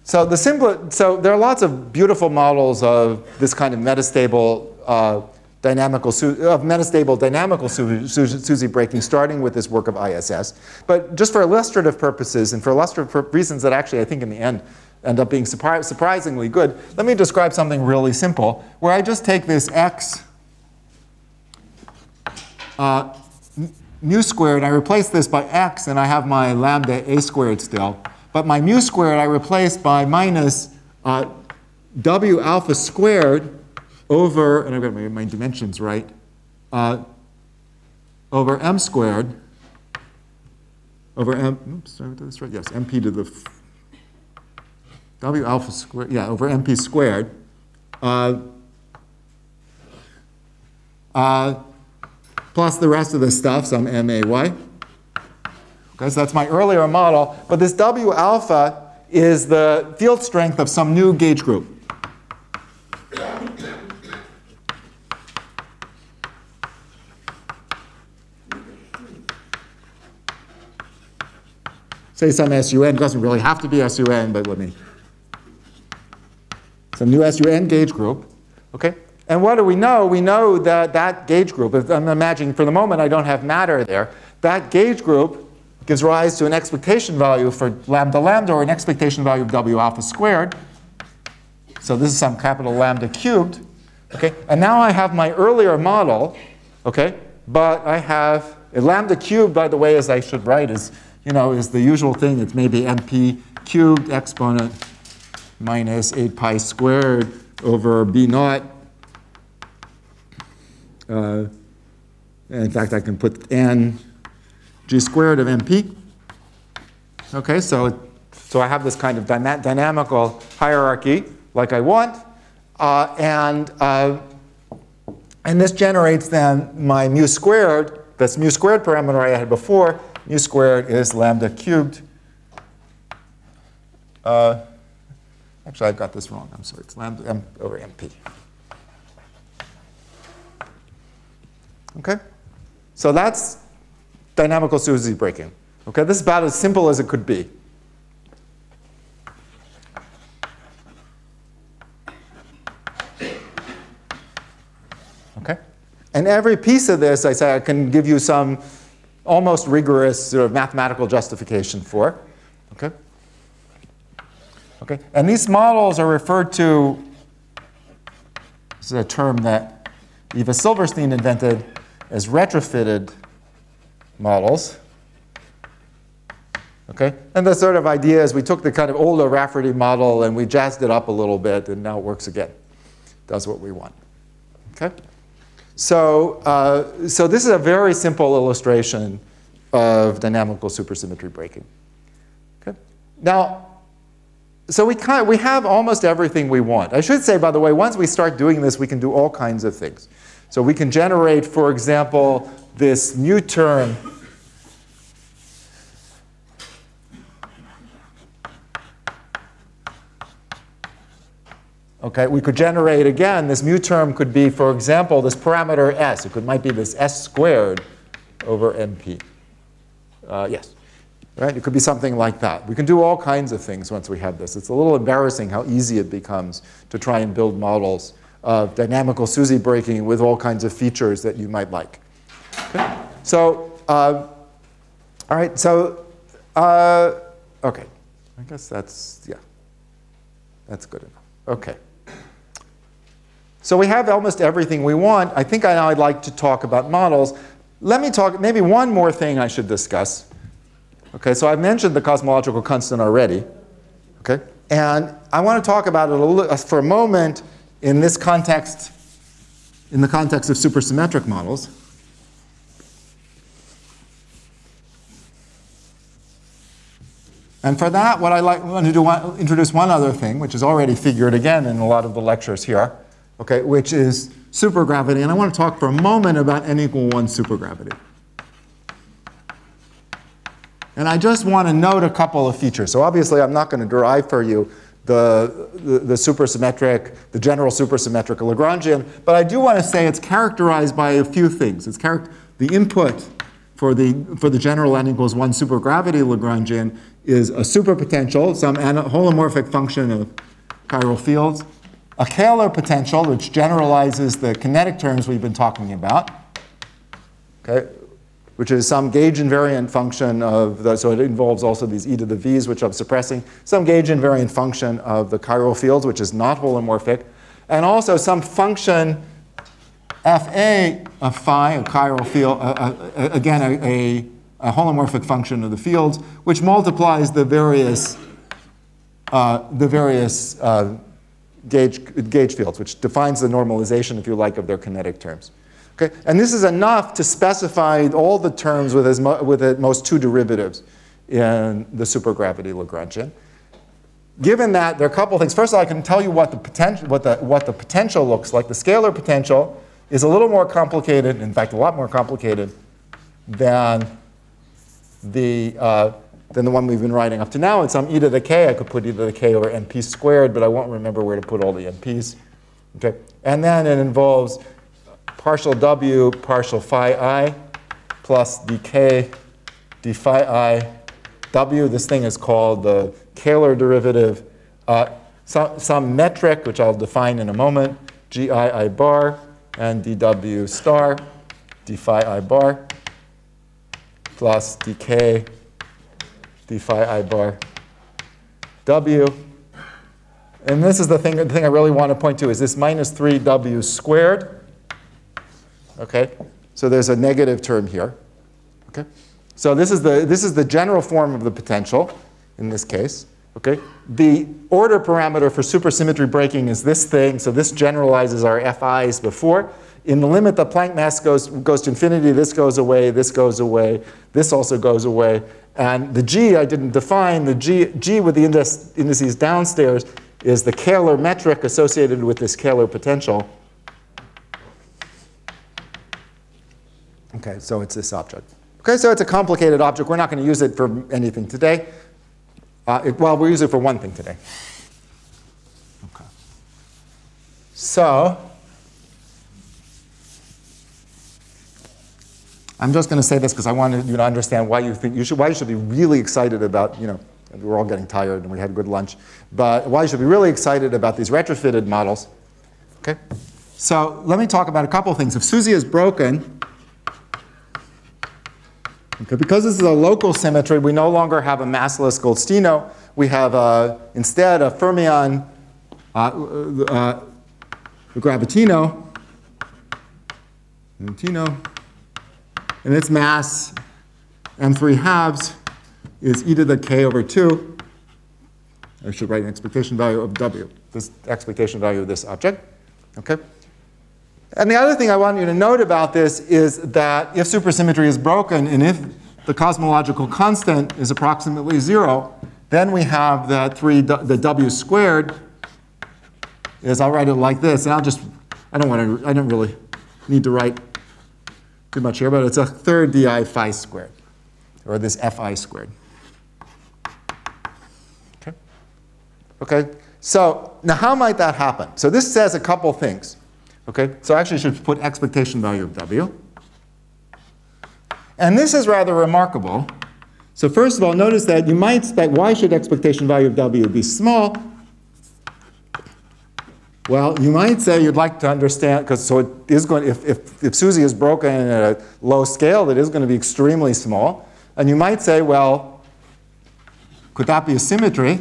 so the simple, so there are lots of beautiful models of this kind of metastable uh, dynamical, of metastable dynamical SUSY breaking, starting with this work of ISS. But just for illustrative purposes and for illustrative reasons that actually I think in the end end up being surpri surprisingly good, let me describe something really simple, where I just take this x uh, mu squared, I replace this by x, and I have my lambda a squared still. But my mu squared I replace by minus uh, w alpha squared over, and I've got my, my dimensions right, uh, over m squared, over m, oops, did I do this right? Yes, mp to the, w alpha squared, yeah, over mp squared, uh, uh, plus the rest of the stuff, some may. Okay, so that's my earlier model. But this w alpha is the field strength of some new gauge group. Say some SUN, doesn't really have to be SUN, but let me. New SUN gauge group, okay? And what do we know? We know that that gauge group, if I'm imagining for the moment I don't have matter there, that gauge group gives rise to an expectation value for lambda lambda or an expectation value of W alpha squared. So this is some capital lambda cubed. Okay, and now I have my earlier model, okay, but I have a lambda cubed, by the way, as I should write, is, you know, is the usual thing. It's maybe mp cubed exponent minus 8 pi squared over b naught. Uh, in fact, I can put n g squared of mp. Okay, so, so I have this kind of dyna dynamical hierarchy like I want. Uh, and, uh, and this generates then my mu squared, this mu squared parameter I had before. Mu squared is lambda cubed. Uh, actually, I've got this wrong. I'm sorry. It's lambda m over mp. Okay? So that's dynamical SUSY breaking. Okay, this is about as simple as it could be. Okay, and every piece of this, I say, I can give you some almost rigorous sort of mathematical justification for. Okay. And these models are referred to. This is a term that Eva Silverstein invented as retrofitted models. Okay, and the sort of idea is we took the kind of older O'Raifeartaigh model and we jazzed it up a little bit, and now it works again. Does what we want. Okay, so uh, so this is a very simple illustration of dynamical supersymmetry breaking. Okay, now. So we, kind of, we have almost everything we want. I should say, by the way, once we start doing this, we can do all kinds of things. So we can generate, for example, this mu term Okay, we could generate again, this mu term could be, for example, this parameter s. It could, might be this s squared over mp. Uh, yes, right? It could be something like that. We can do all kinds of things once we have this. It's a little embarrassing how easy it becomes to try and build models of dynamical SUSY breaking with all kinds of features that you might like. Okay. So, uh, all right, so, uh, okay. I guess that's, yeah, that's good enough. Okay. So we have almost everything we want. I think I now I'd like to talk about models. Let me talk, maybe one more thing I should discuss. Okay, so I've mentioned the cosmological constant already. Okay, and I want to talk about it a little, uh, for a moment in this context, in the context of supersymmetric models. And for that, what I like, want to do, want, introduce one other thing, which is already figured again in a lot of the lectures here, okay, which is supergravity. And I want to talk for a moment about n equal 1 supergravity. And I just want to note a couple of features. So obviously, I'm not going to derive for you the, the, the, supersymmetric, the general supersymmetric Lagrangian, but I do want to say it's characterized by a few things. It's the input for the, for the general n equals 1 supergravity Lagrangian is a superpotential, some holomorphic function of chiral fields, a Kähler potential, which generalizes the kinetic terms we've been talking about, okay, which is some gauge invariant function of the, so it involves also these e to the v's, which I'm suppressing, some gauge invariant function of the chiral fields, which is not holomorphic, and also some function fa of phi, a chiral field, again, a, a a holomorphic function of the fields, which multiplies the various, uh, the various uh, gauge, gauge fields, which defines the normalization, if you like, of their kinetic terms. Okay? And this is enough to specify all the terms with, as with at most two derivatives in the supergravity Lagrangian. Given that, there are a couple of things. First of all, I can tell you what the, potential, what, the, what the potential looks like. The scalar potential is a little more complicated, in fact, a lot more complicated than the, uh, than the one we've been writing up to now. It's some e to the k, I could put e to the k over np squared, but I won't remember where to put all the np's. Okay? And then it involves partial w partial phi i plus dk d phi i w. This thing is called the Kähler derivative. Uh, some, some metric, which I'll define in a moment, gi i bar and dw star, d phi i bar, plus dk d phi i bar w. And this is the thing, the thing I really want to point to is this minus 3w squared. Okay, so there's a negative term here. Okay, so this is the this is the general form of the potential in this case. Okay, the order parameter for supersymmetry breaking is this thing. So this generalizes our FIs before. In the limit, the Planck mass goes, goes to infinity. This goes away. This goes away. This also goes away. And the G I didn't define. The G, G with the indices downstairs is the Kähler metric associated with this Kähler potential. Okay, so it's this object. Okay, so it's a complicated object. We're not going to use it for anything today. Uh, it, well, we'll use it for one thing today. Okay. So, I'm just going to say this because I want you to understand why you think you should, why you should be really excited about, you know, we're all getting tired and we had a good lunch, but why you should be really excited about these retrofitted models. Okay? So let me talk about a couple of things. If SUSY is broken, Okay, because this is a local symmetry, we no longer have a massless Goldstino. We have uh, instead a fermion uh, uh, gravitino, gravitino, and its mass m3 halves is e to the k over 2. I should write an expectation value of w, this expectation value of this object. Okay. And the other thing I want you to note about this is that if supersymmetry is broken and if the cosmological constant is approximately zero, then we have that three, the w squared is, I'll write it like this, and I'll just, I don't want to, I don't really need to write too much here, but it's a third di phi squared, or this fi squared. Okay. Okay. So now how might that happen? So this says a couple things. Okay, so I actually should put expectation value of W. And this is rather remarkable. So first of all, notice that you might expect, why should expectation value of W be small? Well, you might say you'd like to understand, because so it is going, if, if, if SUSY is broken at a low scale, it is going to be extremely small. And you might say, well, could that be a symmetry?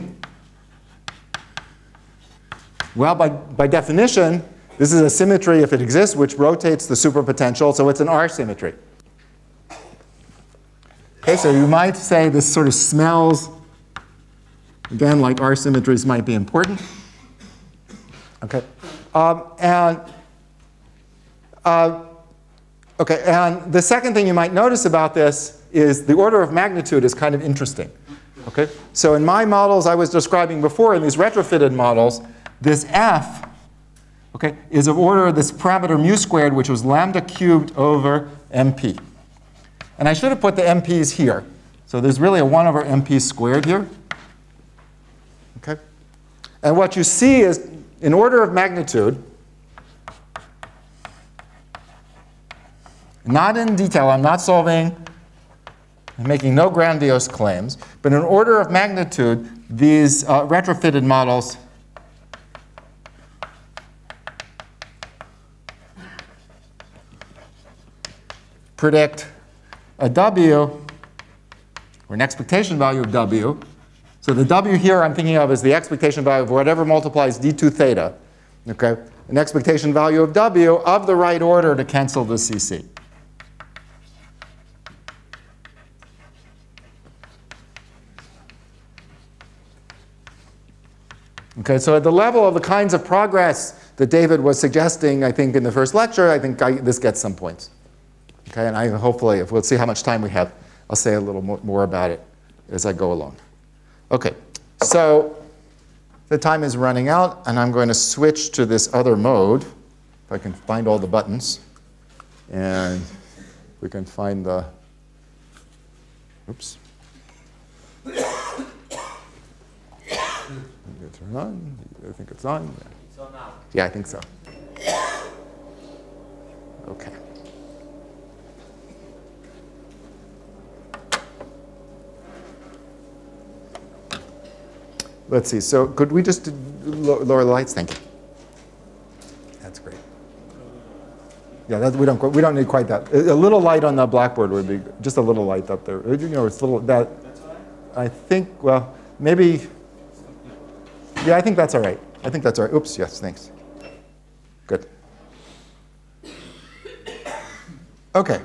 Well, by, by definition, this is a symmetry, if it exists, which rotates the superpotential, so it's an R symmetry. Okay, so you might say this sort of smells, again, like R symmetries might be important. Okay, um, and uh, okay, and the second thing you might notice about this is the order of magnitude is kind of interesting. Okay, so in my models I was describing before, in these retrofitted models, this F okay, is of order of this parameter mu squared, which was lambda cubed over mp. And I should have put the mps here. So there's really a 1 over mp squared here. Okay? And what you see is, in order of magnitude, not in detail, I'm not solving, I'm making no grandiose claims, but in order of magnitude, these uh, retrofitted models predict a W, or an expectation value of W. So the W here I'm thinking of is the expectation value of whatever multiplies d2 theta. Okay? An expectation value of W of the right order to cancel the CC. Okay, so at the level of the kinds of progress that David was suggesting, I think, in the first lecture, I think I, this gets some points. Okay, and I hopefully, if we'll see how much time we have, I'll say a little more about it as I go along. Okay, so the time is running out, and I'm going to switch to this other mode. If I can find all the buttons, and we can find the, oops. turn on. I think it's on. It's on now. Yeah, I think so. Okay. Let's see. So could we just lower the lights? Thank you. That's great. Yeah, that, we don't we don't need quite that. A, a little light on the blackboard would be just a little light up there. You know, it's little that. I think well maybe. Yeah, I think that's all right. I think that's all right. Oops. Yes. Thanks. Good. Okay.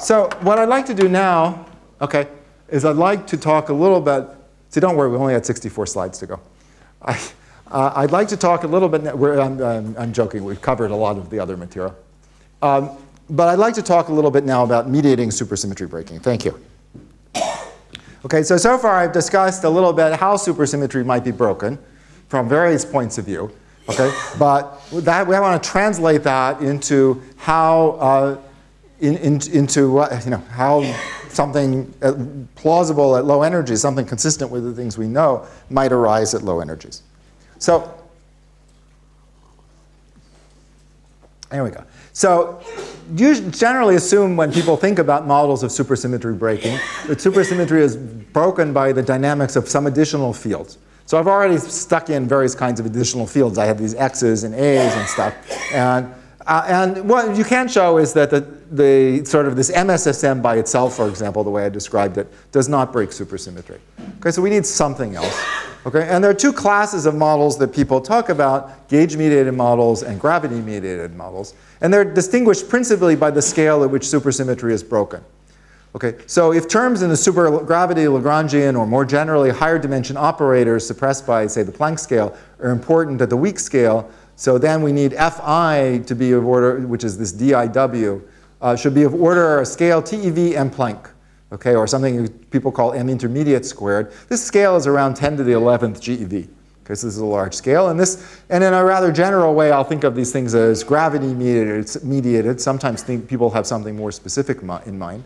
So what I'd like to do now, okay, is I'd like to talk a little bit. See, don't worry, we only had 64 slides to go. I, uh, I'd like to talk a little bit. I'm, I'm, I'm, joking. We've covered a lot of the other material. Um, but I'd like to talk a little bit now about mediating supersymmetry breaking. Thank you. Okay, so so far I've discussed a little bit how supersymmetry might be broken from various points of view. Okay, but that, we want to translate that into how uh, in, in, into what you know how something uh, plausible at low energies, something consistent with the things we know, might arise at low energies. So there we go. So you generally assume when people think about models of supersymmetry breaking that supersymmetry is broken by the dynamics of some additional fields. So I've already stuck in various kinds of additional fields. I have these x's and a's and stuff. And, uh, and what you can show is that the, the sort of this MSSM by itself, for example, the way I described it, does not break supersymmetry. Okay, so we need something else. Okay, and there are two classes of models that people talk about, gauge-mediated models and gravity-mediated models. And they're distinguished principally by the scale at which supersymmetry is broken. Okay, so if terms in the supergravity Lagrangian or more generally higher dimension operators suppressed by, say, the Planck scale are important at the weak scale, so then we need Fi to be of order, which is this DIW, uh, should be of order scale TeV m Planck, okay, or something people call m intermediate squared. This scale is around 10 to the 11th GeV because this is a large scale. And this, and in a rather general way, I'll think of these things as gravity mediated. mediated. Sometimes think people have something more specific in mind.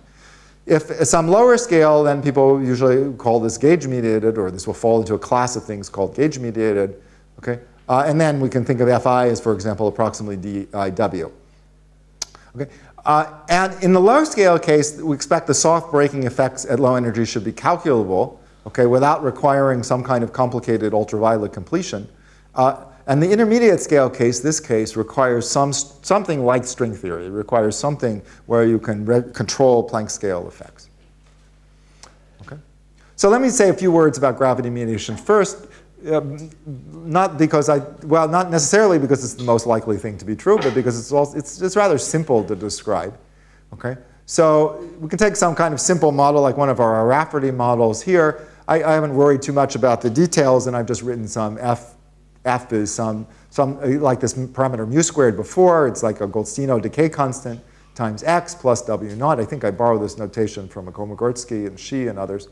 If some lower scale, then people usually call this gauge mediated, or this will fall into a class of things called gauge mediated. Okay? Uh, and then we can think of Fi as, for example, approximately DIW. Okay? Uh, and in the low scale case, we expect the soft breaking effects at low energy should be calculable, okay, without requiring some kind of complicated ultraviolet completion. Uh, and the intermediate scale case, this case, requires some, something like string theory. It requires something where you can control Planck scale effects. Okay? So let me say a few words about gravity mediation first. Um, not because I, well, not necessarily because it's the most likely thing to be true, but because it's, also, it's, it's rather simple to describe. Okay? So we can take some kind of simple model like one of our O'Raifeartaigh models here. I, I haven't worried too much about the details, and I've just written some f f is some, some like this parameter mu squared before. It's like a Goldstino decay constant times x plus w naught. I think I borrowed this notation from Komargodski and Shih and others.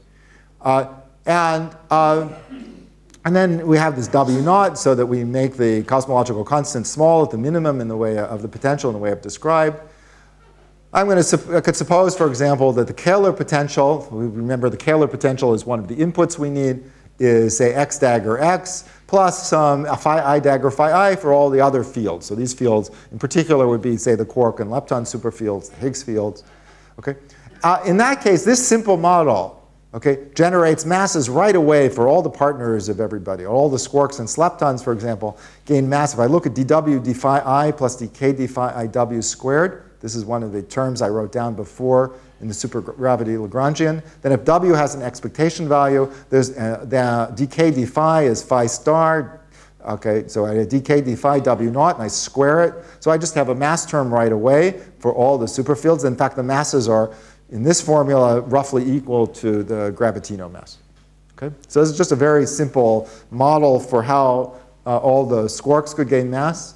Uh, and, uh, and then we have this w naught so that we make the cosmological constant small at the minimum in the way of the potential in the way I've described. I'm going to I could suppose, for example, that the Kähler potential, we remember the Kähler potential is one of the inputs we need, is say x dagger x plus some phi i dagger phi i for all the other fields. So these fields in particular would be, say, the quark and lepton superfields, the Higgs fields. Okay? Uh, in that case, this simple model okay, generates masses right away for all the partners of everybody. All the squarks and sleptons, for example, gain mass. If I look at dw d phi i plus dk d phi iw squared, this is one of the terms I wrote down before in the supergravity Lagrangian. Then if W has an expectation value, there's uh, the dk d phi is phi star. Okay, so I dk d phi W naught, and I square it. So I just have a mass term right away for all the superfields. In fact, the masses are, in this formula, roughly equal to the gravitino mass. Okay, so this is just a very simple model for how uh, all the squarks could gain mass.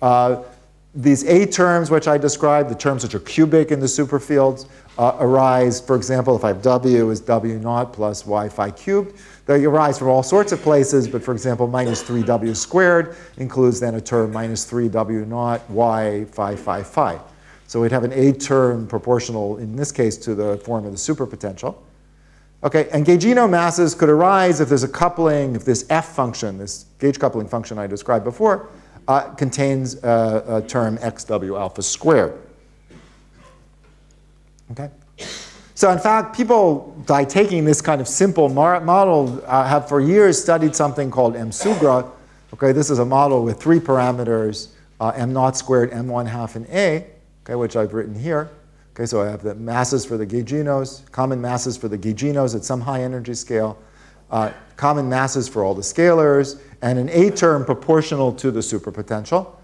Uh, these A terms, which I described, the terms which are cubic in the superfields, uh, arise, for example, if I have W is W naught plus Y phi cubed. They arise from all sorts of places, but for example, minus 3W squared includes then a term minus 3W naught Y phi phi phi. So we'd have an A term proportional, in this case, to the form of the superpotential. Okay, and gaugino masses could arise if there's a coupling, if this F function, this gauge coupling function I described before, uh, contains a, a term xw alpha squared. Okay? So in fact, people, by taking this kind of simple model, uh, have for years studied something called M-SUGRA. Okay, this is a model with three parameters, uh, m naught squared, m1 half, and a, okay, which I've written here. Okay, so I have the masses for the gauginos, common masses for the gauginos at some high energy scale, uh, common masses for all the scalars, and an A term proportional to the superpotential.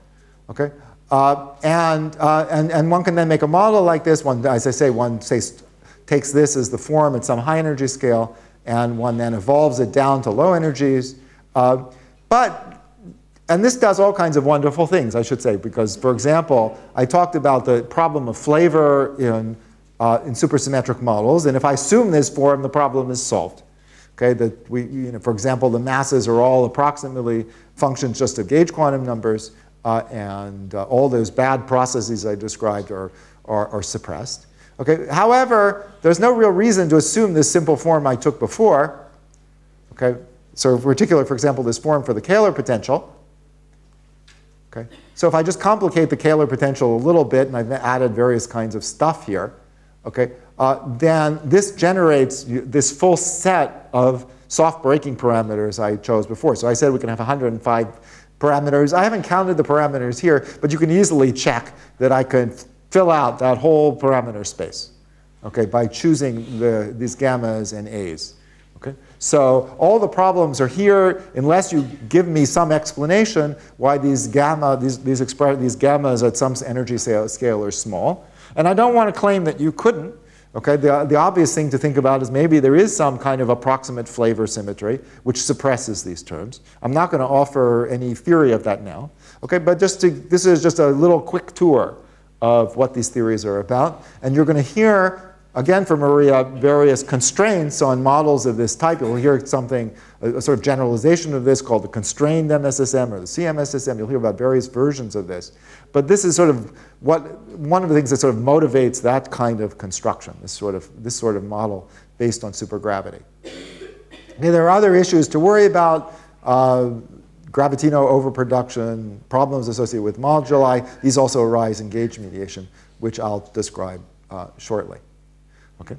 Okay, uh, and, uh, and, and one can then make a model like this. One, as I say, one takes this as the form at some high energy scale, and one then evolves it down to low energies. Uh, but, and this does all kinds of wonderful things, I should say, because, for example, I talked about the problem of flavor in, uh, in supersymmetric models, and if I assume this form, the problem is solved. Okay, that we, you know, for example, the masses are all approximately functions just of gauge quantum numbers, uh, and uh, all those bad processes I described are, are, are suppressed. Okay? However, there's no real reason to assume this simple form I took before. Okay? So in particular, for example, this form for the Kähler potential. Okay? So if I just complicate the Kähler potential a little bit, and I've added various kinds of stuff here, okay, uh, then this generates this full set of soft breaking parameters I chose before. So I said we can have 105 parameters. I haven't counted the parameters here, but you can easily check that I could fill out that whole parameter space okay, by choosing the, these gammas and a's. So all the problems are here unless you give me some explanation why these gamma, these, these, these gammas at some energy scale are small. And I don't want to claim that you couldn't. Okay, the, the obvious thing to think about is maybe there is some kind of approximate flavor symmetry which suppresses these terms. I'm not going to offer any theory of that now. Okay, but just to, this is just a little quick tour of what these theories are about. And you're going to hear, again for Maria, various constraints on models of this type. You'll hear something, a, sort of generalization of this called the constrained MSSM or the CMSSM. You'll hear about various versions of this. But this is sort of what, one of the things that sort of motivates that kind of construction, this sort of, this sort of model based on supergravity. Okay, there are other issues to worry about. Uh, Gravitino overproduction, problems associated with moduli, these also arise in gauge mediation, which I'll describe uh, shortly. Okay?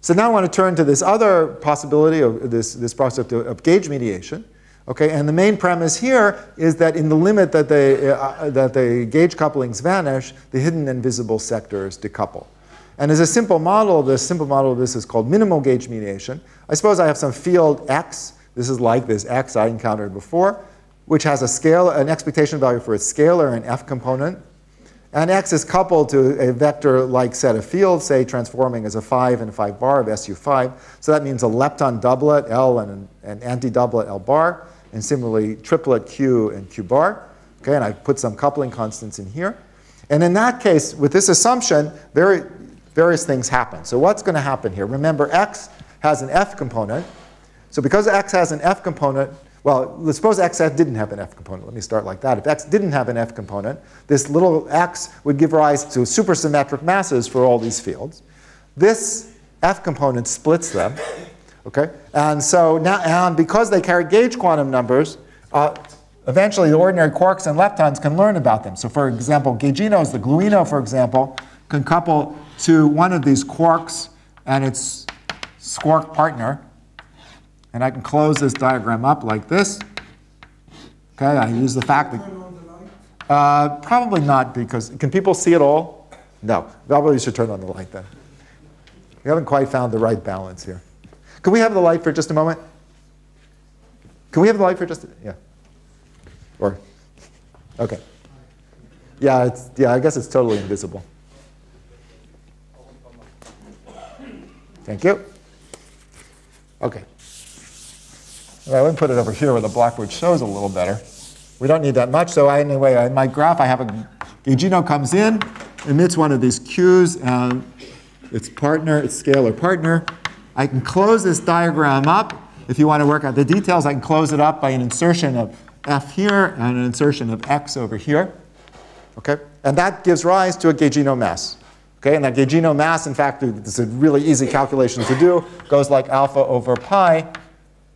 So now I want to turn to this other possibility of this, this process of, of gauge mediation. Okay, and the main premise here is that in the limit that the, uh, that the gauge couplings vanish, the hidden and visible sectors decouple. And as a simple model, the simple model of this is called minimal gauge mediation. I suppose I have some field x. This is like this x I encountered before which has a scale, an expectation value for its scalar and f component. And x is coupled to a vector-like set of fields, say transforming as a 5 and a 5 bar of SU5. So that means a lepton doublet L and an anti-doublet L bar, and similarly triplet Q and Q bar. Okay, and I put some coupling constants in here. And in that case, with this assumption, very, various things happen. So what's going to happen here? Remember, x has an f component. So because x has an f component, well, let's suppose x didn't have an f component. Let me start like that. If x didn't have an f component, this little x would give rise to supersymmetric masses for all these fields. This f component splits them. Okay? And so now, and because they carry gauge quantum numbers, uh, eventually the ordinary quarks and leptons can learn about them. So for example, gauginos, the gluino, for example, can couple to one of these quarks and its squark partner. And I can close this diagram up like this. Okay, I use the fact that... Uh, probably not because, can people see it all? No, probably should turn on the light then. We haven't quite found the right balance here. Can we have the light for just a moment? Can we have the light for just, a, yeah. Or, okay. Yeah, it's, yeah, I guess it's totally invisible. Thank you. Okay. I would put it over here where the blackboard shows a little better. We don't need that much. So I, anyway, in my graph, I have a gaugino comes in, emits one of these Qs, and its partner, its scalar partner. I can close this diagram up. If you want to work out the details, I can close it up by an insertion of F here and an insertion of X over here. Okay? And that gives rise to a gaugino mass. Okay, and that gaugino mass, in fact, it's a really easy calculation to do, goes like alpha over pi,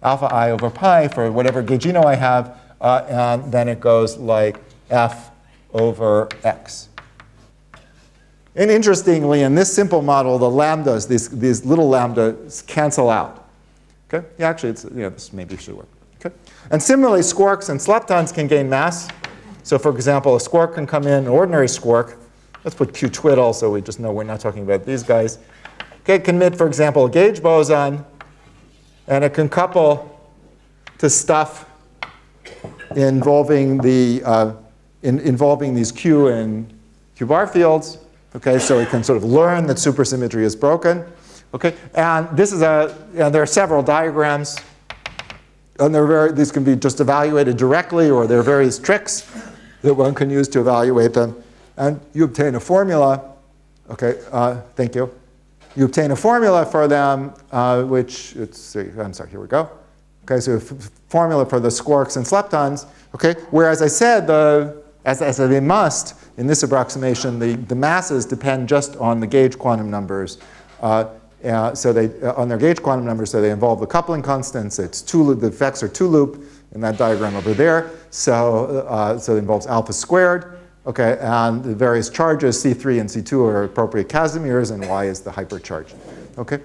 alpha i over pi for whatever gaugino I have, uh, and then it goes like f over x. And interestingly, in this simple model, the lambdas, these, these little lambdas cancel out. Okay? Yeah, actually, it's, yeah, this maybe should work. Okay? And similarly, squarks and sleptons can gain mass. So for example, a squark can come in, an ordinary squark. Let's put q twiddle so we just know we're not talking about these guys. Okay, it can emit, for example, a gauge boson, and it can couple to stuff involving, the, uh, in, involving these q and q bar fields. Okay, so it can sort of learn that supersymmetry is broken. Okay, and this is a, and there are several diagrams, and they're very, these can be just evaluated directly, or there are various tricks that one can use to evaluate them. And you obtain a formula. Okay, uh, thank you. You obtain a formula for them, uh, which, see, I'm sorry, here we go. Okay, so a formula for the squarks and leptons. Okay, whereas I said, the, as, as they must, in this approximation, the, the masses depend just on the gauge quantum numbers. Uh, uh, so they, uh, on their gauge quantum numbers, so they involve the coupling constants. It's two loop, the effects are two loop in that diagram over there. So, uh, so it involves alpha squared. Okay, and the various charges, C3 and C2 are appropriate Casimirs, and Y is the hypercharge. Okay,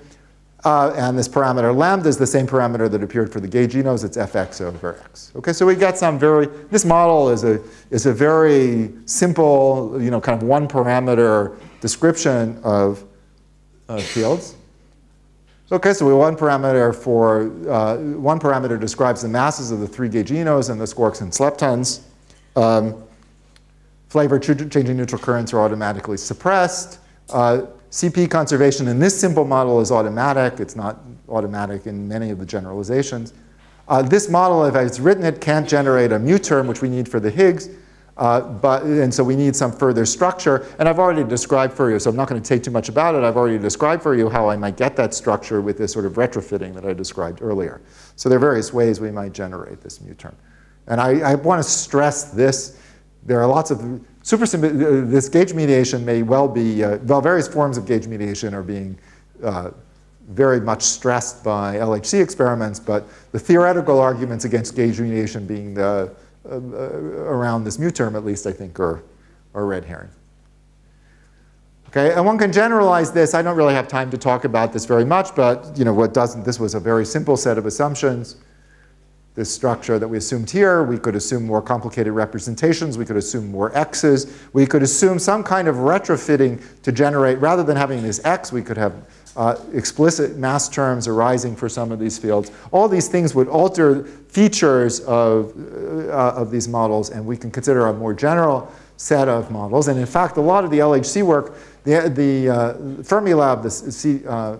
uh, and this parameter lambda is the same parameter that appeared for the gauginos. It's fx over x. Okay, so we got some very, this model is a, is a very simple, you know, kind of one parameter description of, of fields. Okay, so we one parameter for, uh, one parameter describes the masses of the three gauginos and the squarks and sleptons. Um, flavor changing neutral currents are automatically suppressed. Uh, CP conservation in this simple model is automatic. It's not automatic in many of the generalizations. Uh, this model, if it's written it, can't generate a mu term, which we need for the Higgs. Uh, but, and so we need some further structure. And I've already described for you, so I'm not going to say too much about it. I've already described for you how I might get that structure with this sort of retrofitting that I described earlier. So there are various ways we might generate this mu term. And I, I want to stress this. There are lots of super, uh, this gauge mediation may well be, uh, well, various forms of gauge mediation are being uh, very much stressed by LHC experiments, but the theoretical arguments against gauge mediation being the, uh, around this mu term, at least, I think, are, are red herring. Okay, and one can generalize this. I don't really have time to talk about this very much, but you know what doesn't. This was a very simple set of assumptions. This structure that we assumed here, we could assume more complicated representations. We could assume more x's. We could assume some kind of retrofitting to generate, rather than having this x, we could have uh, explicit mass terms arising for some of these fields. All these things would alter features of, uh, of these models, and we can consider a more general set of models. And in fact, a lot of the LHC work, the, the uh, Fermilab, the C, uh,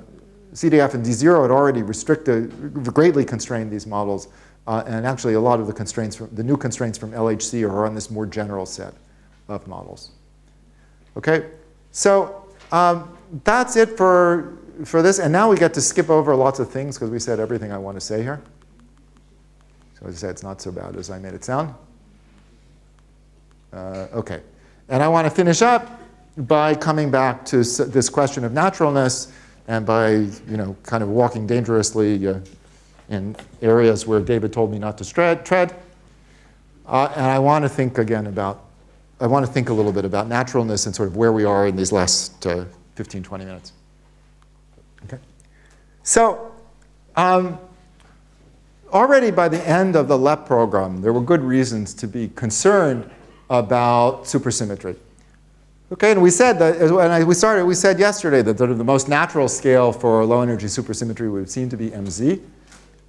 CDF and D0 had already restricted, greatly constrained these models. Uh, and actually, a lot of the constraints, from, the new constraints from LHC are on this more general set of models. Okay, so um, that's it for for this, and now we get to skip over lots of things because we said everything I want to say here. So as I said, it's not so bad as I made it sound. Uh, okay, and I want to finish up by coming back to this question of naturalness and by you know kind of walking dangerously uh, in areas where David told me not to tread. Uh, and I want to think again about, I want to think a little bit about naturalness and sort of where we are in these last uh, 15, 20 minutes. Okay. So um, already by the end of the LEP program, there were good reasons to be concerned about supersymmetry. Okay, and we said that, and we started, we said yesterday that the, the most natural scale for low energy supersymmetry would seem to be MZ.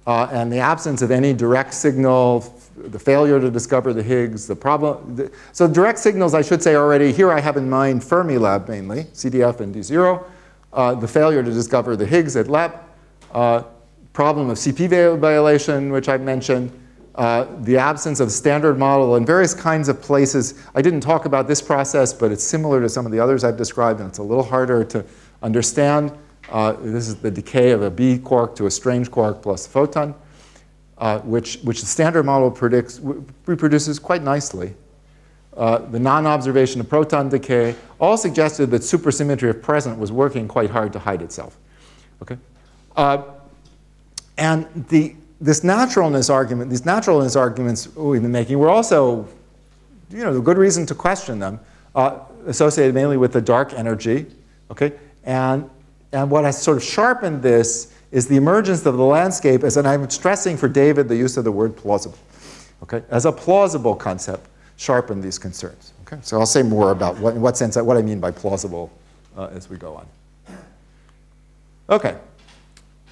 Uh, and the absence of any direct signal, the failure to discover the Higgs, the problem. The, so direct signals, I should say already, here I have in mind Fermilab mainly, CDF and D0 uh, the failure to discover the Higgs at LEP, uh, problem of CP violation, which I mentioned, uh, the absence of standard model in various kinds of places. I didn't talk about this process, but it's similar to some of the others I've described, and it's a little harder to understand. Uh, this is the decay of a B quark to a strange quark plus a photon, uh, which, which the standard model predicts, reproduces quite nicely. uh, the non-observation of proton decay, all suggested that supersymmetry if present was working quite hard to hide itself. Okay? Uh, and the, this naturalness argument, these naturalness arguments we've been making were also, you know, a good reason to question them, uh, associated mainly with the dark energy. Okay? And, and what has sort of sharpened this is the emergence of the landscape as, and I'm stressing for David the use of the word plausible, okay, as a plausible concept sharpen these concerns. Okay? So I'll say more about what, in what sense, what I mean by plausible uh, as we go on. Okay.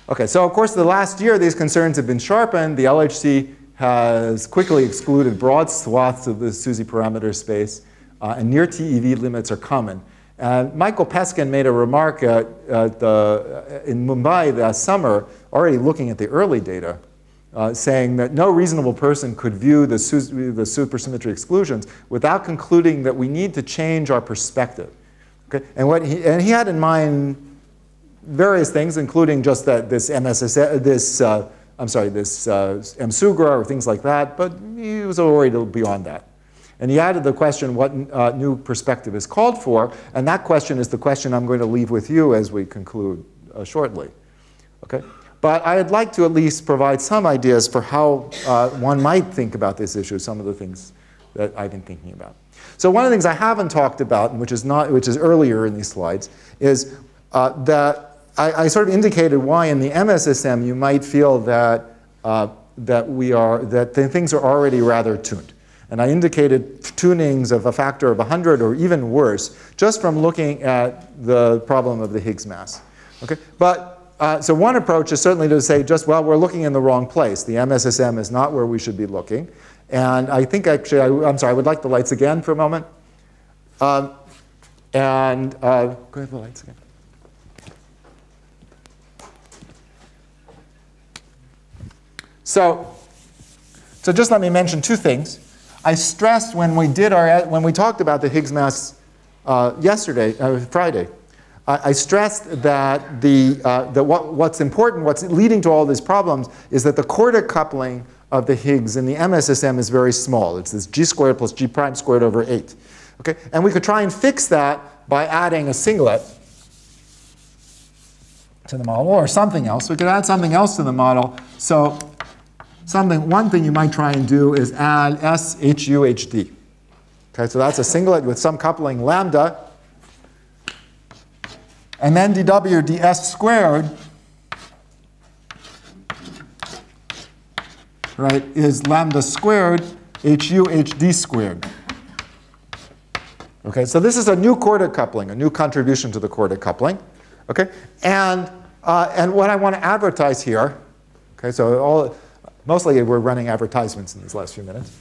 Okay, so of course the last year these concerns have been sharpened. The LHC has quickly excluded broad swaths of the SUSY parameter space, uh, and near TeV limits are common. And Michael Peskin made a remark at the, in Mumbai last summer, already looking at the early data, uh, saying that no reasonable person could view the, su the supersymmetry exclusions without concluding that we need to change our perspective. Okay? And, what he, and he had in mind various things, including just that this MSS, this, uh, I'm sorry, this uh, MSUGRA or things like that, but he was already beyond that. And he added the question, what uh, new perspective is called for? And that question is the question I'm going to leave with you as we conclude uh, shortly. Okay? But I'd like to at least provide some ideas for how uh, one might think about this issue, some of the things that I've been thinking about. So one of the things I haven't talked about, and which is, not, which is earlier in these slides, is uh, that I, I, sort of indicated why in the MSSM you might feel that, uh, that, we are, that things are already rather tuned. And I indicated tunings of a factor of 100 or even worse, just from looking at the problem of the Higgs mass. Okay? But uh, so one approach is certainly to say just, well, we're looking in the wrong place. The MSSM is not where we should be looking. And I think actually, I, am sorry, I would like the lights again for a moment. Um, and uh, go ahead, the lights again. So, so just let me mention two things. I stressed when we did our, when we talked about the Higgs mass uh, yesterday, uh, Friday, I stressed that, the, uh, that what, what's important, what's leading to all these problems, is that the quartic coupling of the Higgs in the MSSM is very small. It's this g squared plus g prime squared over 8. Okay? And we could try and fix that by adding a singlet to the model or something else. We could add something else to the model. So something, one thing you might try and do is add SHUHD. Okay, so that's a singlet with some coupling lambda and then dw ds squared right, is lambda squared hu hd squared. Okay, so this is a new quartic coupling, a new contribution to the quartic coupling. Okay, and, uh, and what I want to advertise here, okay, so all, mostly we're running advertisements in these last few minutes,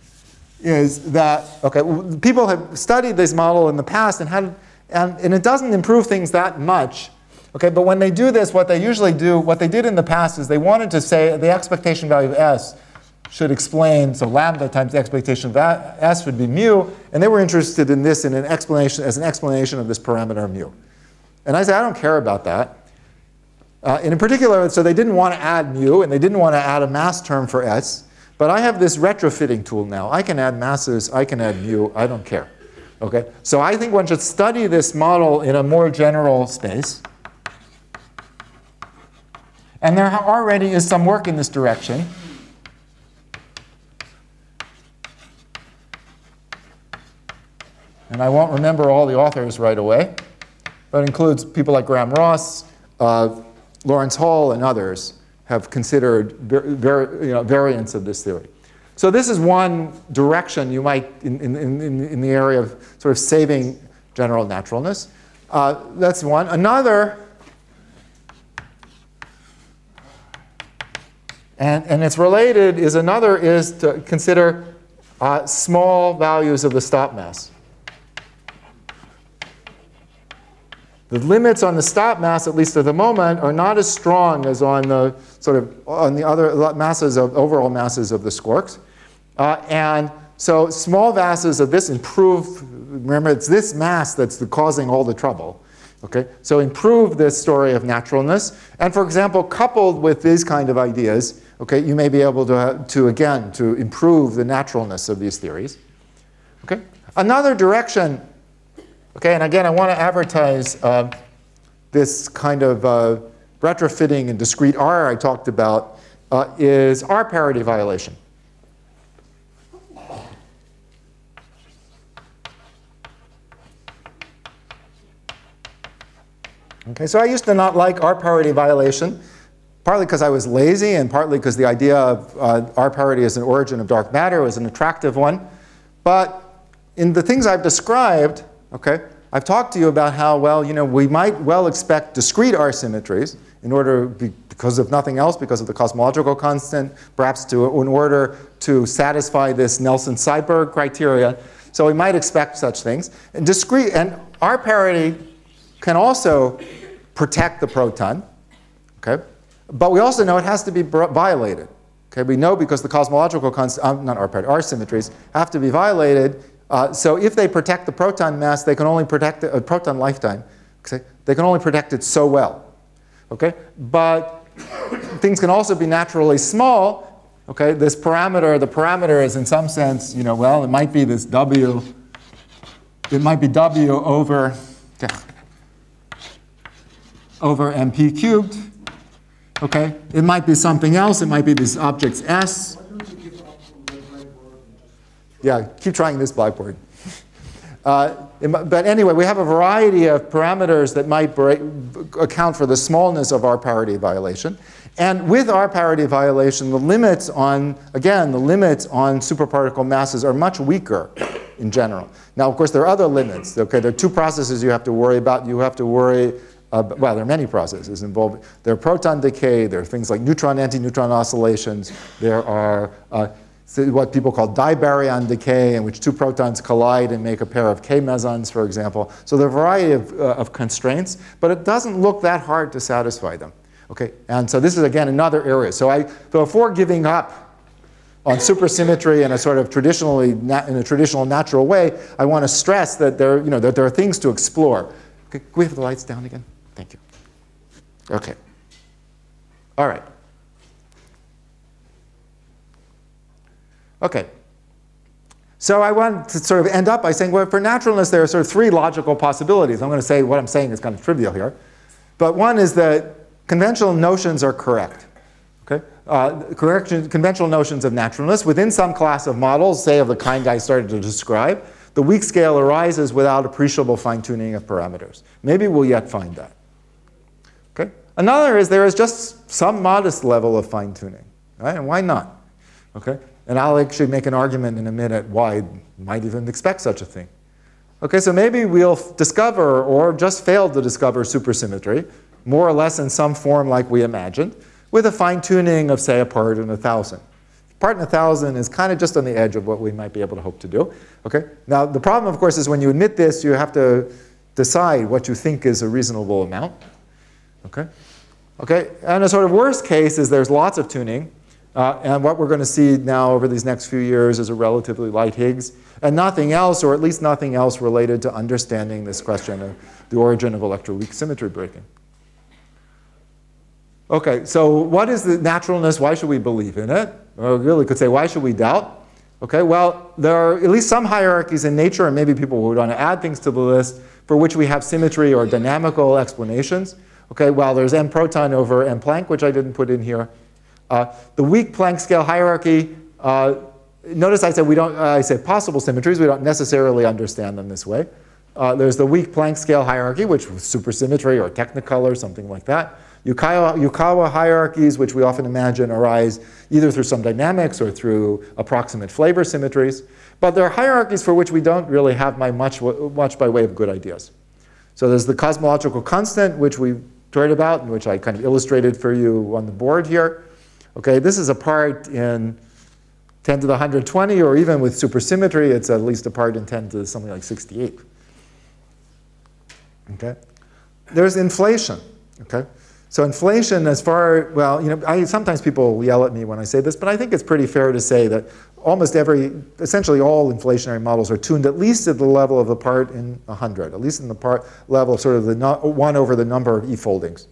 is that, okay, people have studied this model in the past and had and, and it doesn't improve things that much. Okay, but when they do this, what they usually do, what they did in the past is they wanted to say the expectation value of s should explain, so lambda times the expectation of s would be mu, and they were interested in this in an explanation, as an explanation of this parameter mu. And I said, I don't care about that. Uh, and in particular, so they didn't want to add mu, and they didn't want to add a mass term for s, but I have this retrofitting tool now. I can add masses, I can add mu, I don't care. Okay, so I think one should study this model in a more general space. And there already is some work in this direction. And I won't remember all the authors right away, but it includes people like Graham Ross, uh, Lawrence Hall, and others have considered you know, variants of this theory. So this is one direction you might, in, in, in, in the area of sort of saving general naturalness. Uh, that's one. Another, and, and it's related, is another is to consider uh, small values of the stop mass. The limits on the stop mass, at least at the moment, are not as strong as on the sort of on the other masses of overall masses of the squarks. Uh, and so small masses of this improve, remember it's this mass that's causing all the trouble. Okay, so improve this story of naturalness. And for example, coupled with these kind of ideas, okay, you may be able to, to again, to improve the naturalness of these theories. Okay, Another direction, okay, and again, I want to advertise uh, this kind of uh, retrofitting and discrete R I talked about uh, is R parity violation. Okay, so I used to not like R parity violation, partly because I was lazy and partly because the idea of uh, R parity as an origin of dark matter was an attractive one. But in the things I've described, okay, I've talked to you about how, well, you know, we might well expect discrete R symmetries in order, because of nothing else, because of the cosmological constant, perhaps to, in order to satisfy this Nelson-Seiberg criteria. So we might expect such things. And discrete, and R parity can also protect the proton, okay? But we also know it has to be violated. Okay, we know because the cosmological constant, um, not R parity, R symmetries have to be violated. Uh, so if they protect the proton mass, they can only protect the uh, proton lifetime. Okay? They can only protect it so well. Okay, but things can also be naturally small. Okay, this parameter, the parameter is in some sense, you know, well, it might be this W. It might be W over over mp cubed. Okay, it might be something else. It might be these objects S. Yeah, keep trying this blackboard. Uh, but anyway, we have a variety of parameters that might break, account for the smallness of R parity violation. And with R parity violation, the limits on, again, the limits on superparticle masses are much weaker in general. Now, of course, there are other limits. Okay, there are two processes you have to worry about. You have to worry well, there are many processes involved. There are proton decay, there are things like neutron antineutron oscillations, there are uh, what people call dibaryon decay, in which two protons collide and make a pair of K mesons, for example. So there are a variety of, uh, of constraints, but it doesn't look that hard to satisfy them. Okay, and so this is again another area. So I, before giving up on supersymmetry in a sort of traditionally, in a traditional natural way, I want to stress that there, you know, that there are things to explore. Can we have the lights down again? Thank you. Okay. All right. Okay. So I want to sort of end up by saying, well, for naturalness, there are sort of three logical possibilities. I'm going to say what I'm saying is kind of trivial here. But one is that conventional notions are correct. Okay? Uh, conventional notions of naturalness within some class of models, say of the kind I started to describe, the weak scale arises without appreciable fine-tuning of parameters. Maybe we'll yet find that. Okay? Another is there is just some modest level of fine-tuning. Right? And why not? Okay? And I'll actually make an argument in a minute why I might even expect such a thing. Okay, so maybe we'll discover or just fail to discover supersymmetry, more or less in some form like we imagined, with a fine tuning of, say, a part in a thousand. Part in a thousand is kind of just on the edge of what we might be able to hope to do. Okay? Now, the problem, of course, is when you admit this, you have to decide what you think is a reasonable amount. Okay? Okay, and a sort of worst case is there's lots of tuning, uh, and what we're going to see now over these next few years is a relatively light Higgs, and nothing else, or at least nothing else related to understanding this question of the origin of electroweak symmetry breaking. Okay, so what is the naturalness? Why should we believe in it? Or really could say, why should we doubt? Okay, well, there are at least some hierarchies in nature, and maybe people would want to add things to the list for which we have symmetry or dynamical explanations. Okay, well, there's m proton over m Planck, which I didn't put in here. Uh, the weak Planck scale hierarchy, uh, notice I said we don't, uh, I said possible symmetries, we don't necessarily understand them this way. Uh, there's the weak Planck scale hierarchy, which was supersymmetry or technicolor, something like that. Yukawa, hierarchies, which we often imagine arise either through some dynamics or through approximate flavor symmetries. But there are hierarchies for which we don't really have much, much by way of good ideas. So there's the cosmological constant, which we've talked about, and which I kind of illustrated for you on the board here. Okay, this is a part in 10 to the 120, or even with supersymmetry, it's at least a part in 10 to something like 68. Okay? There's inflation. Okay? So inflation, as far, well, you know, I, sometimes people yell at me when I say this, but I think it's pretty fair to say that almost every, essentially all inflationary models are tuned at least at the level of the part in 100, at least in the part level of sort of the no, one over the number of e-foldings.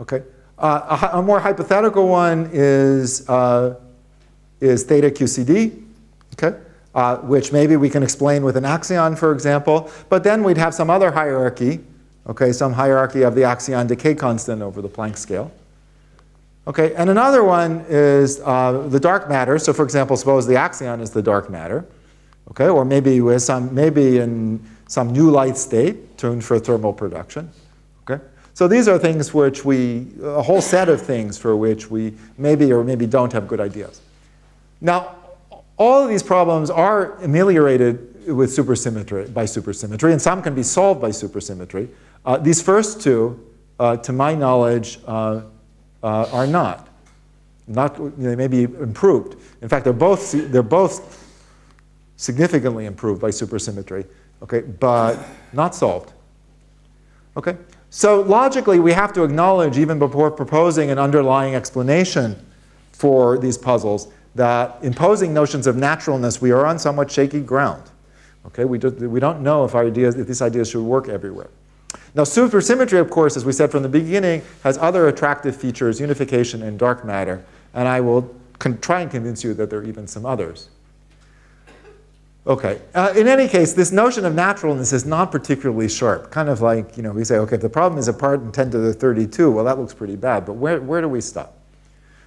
Okay? Uh, a, a, more hypothetical one is, uh, is theta QCD. Okay? uh, which maybe we can explain with an axion, for example. But then we'd have some other hierarchy, okay, some hierarchy of the axion decay constant over the Planck scale. Okay, and another one is uh, the dark matter. So for example, suppose the axion is the dark matter, okay, or maybe with some, maybe in some new light state tuned for thermal production. So these are things which we, a whole set of things for which we maybe or maybe don't have good ideas. Now, all of these problems are ameliorated with supersymmetry, by supersymmetry, and some can be solved by supersymmetry. Uh, these first two, uh, to my knowledge, uh, uh, are not. Not, they may be improved. In fact, they're both, they're both significantly improved by supersymmetry, okay, but not solved. Okay? So logically, we have to acknowledge, even before proposing an underlying explanation for these puzzles, that imposing notions of naturalness, we are on somewhat shaky ground. Okay? We, do, we don't know if, our ideas, if these ideas should work everywhere. Now, supersymmetry, of course, as we said from the beginning, has other attractive features, unification and dark matter. And I will try and convince you that there are even some others. Okay. Uh, in any case, this notion of naturalness is not particularly sharp. Kind of like, you know, we say, okay, if the problem is a part in 10 to the 32, well, that looks pretty bad. But where, where do we stop?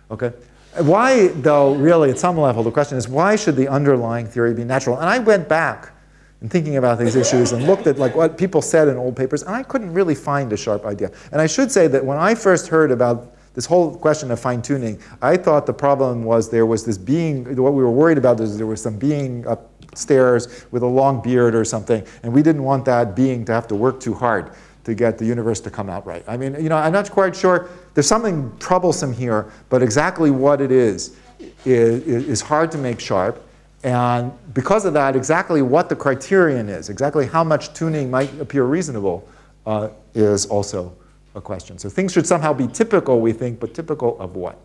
Okay. Why, though, really, at some level, the question is, why should the underlying theory be natural? And I went back and thinking about these issues and looked at like what people said in old papers, and I couldn't really find a sharp idea. And I should say that when I first heard about this whole question of fine tuning, I thought the problem was there was this being, what we were worried about is there was some being upstairs with a long beard or something, and we didn't want that being to have to work too hard to get the universe to come out right. I mean, you know, I'm not quite sure. There's something troublesome here, but exactly what it is is, is hard to make sharp. And because of that, exactly what the criterion is, exactly how much tuning might appear reasonable, uh, is also a question. So things should somehow be typical, we think, but typical of what?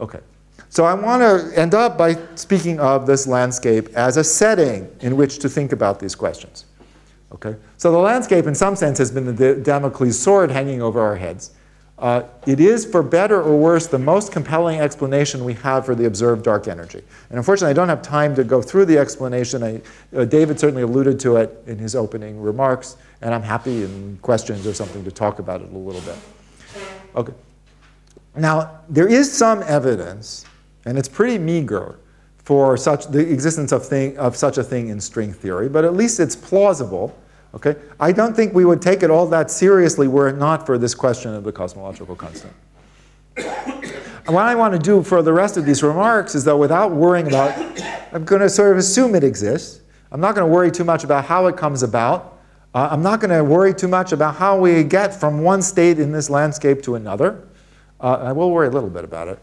Okay. So I want to end up by speaking of this landscape as a setting in which to think about these questions. Okay? So the landscape, in some sense, has been the Damocles sword hanging over our heads. Uh, it is, for better or worse, the most compelling explanation we have for the observed dark energy. And unfortunately, I don't have time to go through the explanation. I, uh, David certainly alluded to it in his opening remarks, and I'm happy in questions or something to talk about it a little bit. Okay. Now, there is some evidence, and it's pretty meager, for such the existence of, thing, of such a thing in string theory, but at least it's plausible Okay? I don't think we would take it all that seriously were it not for this question of the cosmological constant. what I want to do for the rest of these remarks is though without worrying about, I'm going to sort of assume it exists. I'm not going to worry too much about how it comes about. Uh, I'm not going to worry too much about how we get from one state in this landscape to another. Uh, I will worry a little bit about it.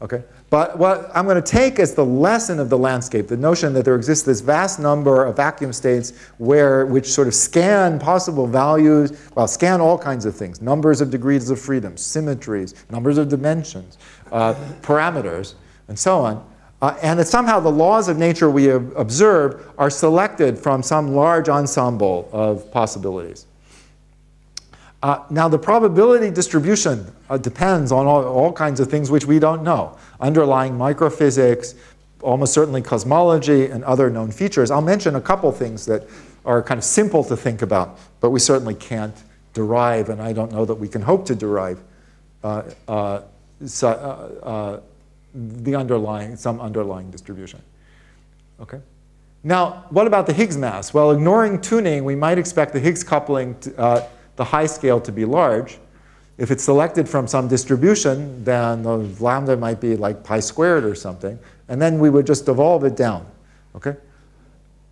Okay? But what I'm going to take as the lesson of the landscape, the notion that there exists this vast number of vacuum states where, which sort of scan possible values, well, scan all kinds of things, numbers of degrees of freedom, symmetries, numbers of dimensions, uh, parameters, and so on. Uh, and that somehow the laws of nature we observe are selected from some large ensemble of possibilities. Uh, now, the probability distribution uh, depends on all, all, kinds of things which we don't know. Underlying microphysics, almost certainly cosmology, and other known features. I'll mention a couple things that are kind of simple to think about, but we certainly can't derive, and I don't know that we can hope to derive uh, uh so, uh, uh, the underlying, some underlying distribution. Okay. Now, what about the Higgs mass? Well, ignoring tuning, we might expect the Higgs coupling to, the high scale to be large. If it's selected from some distribution, then the lambda might be like pi squared or something, and then we would just evolve it down, okay?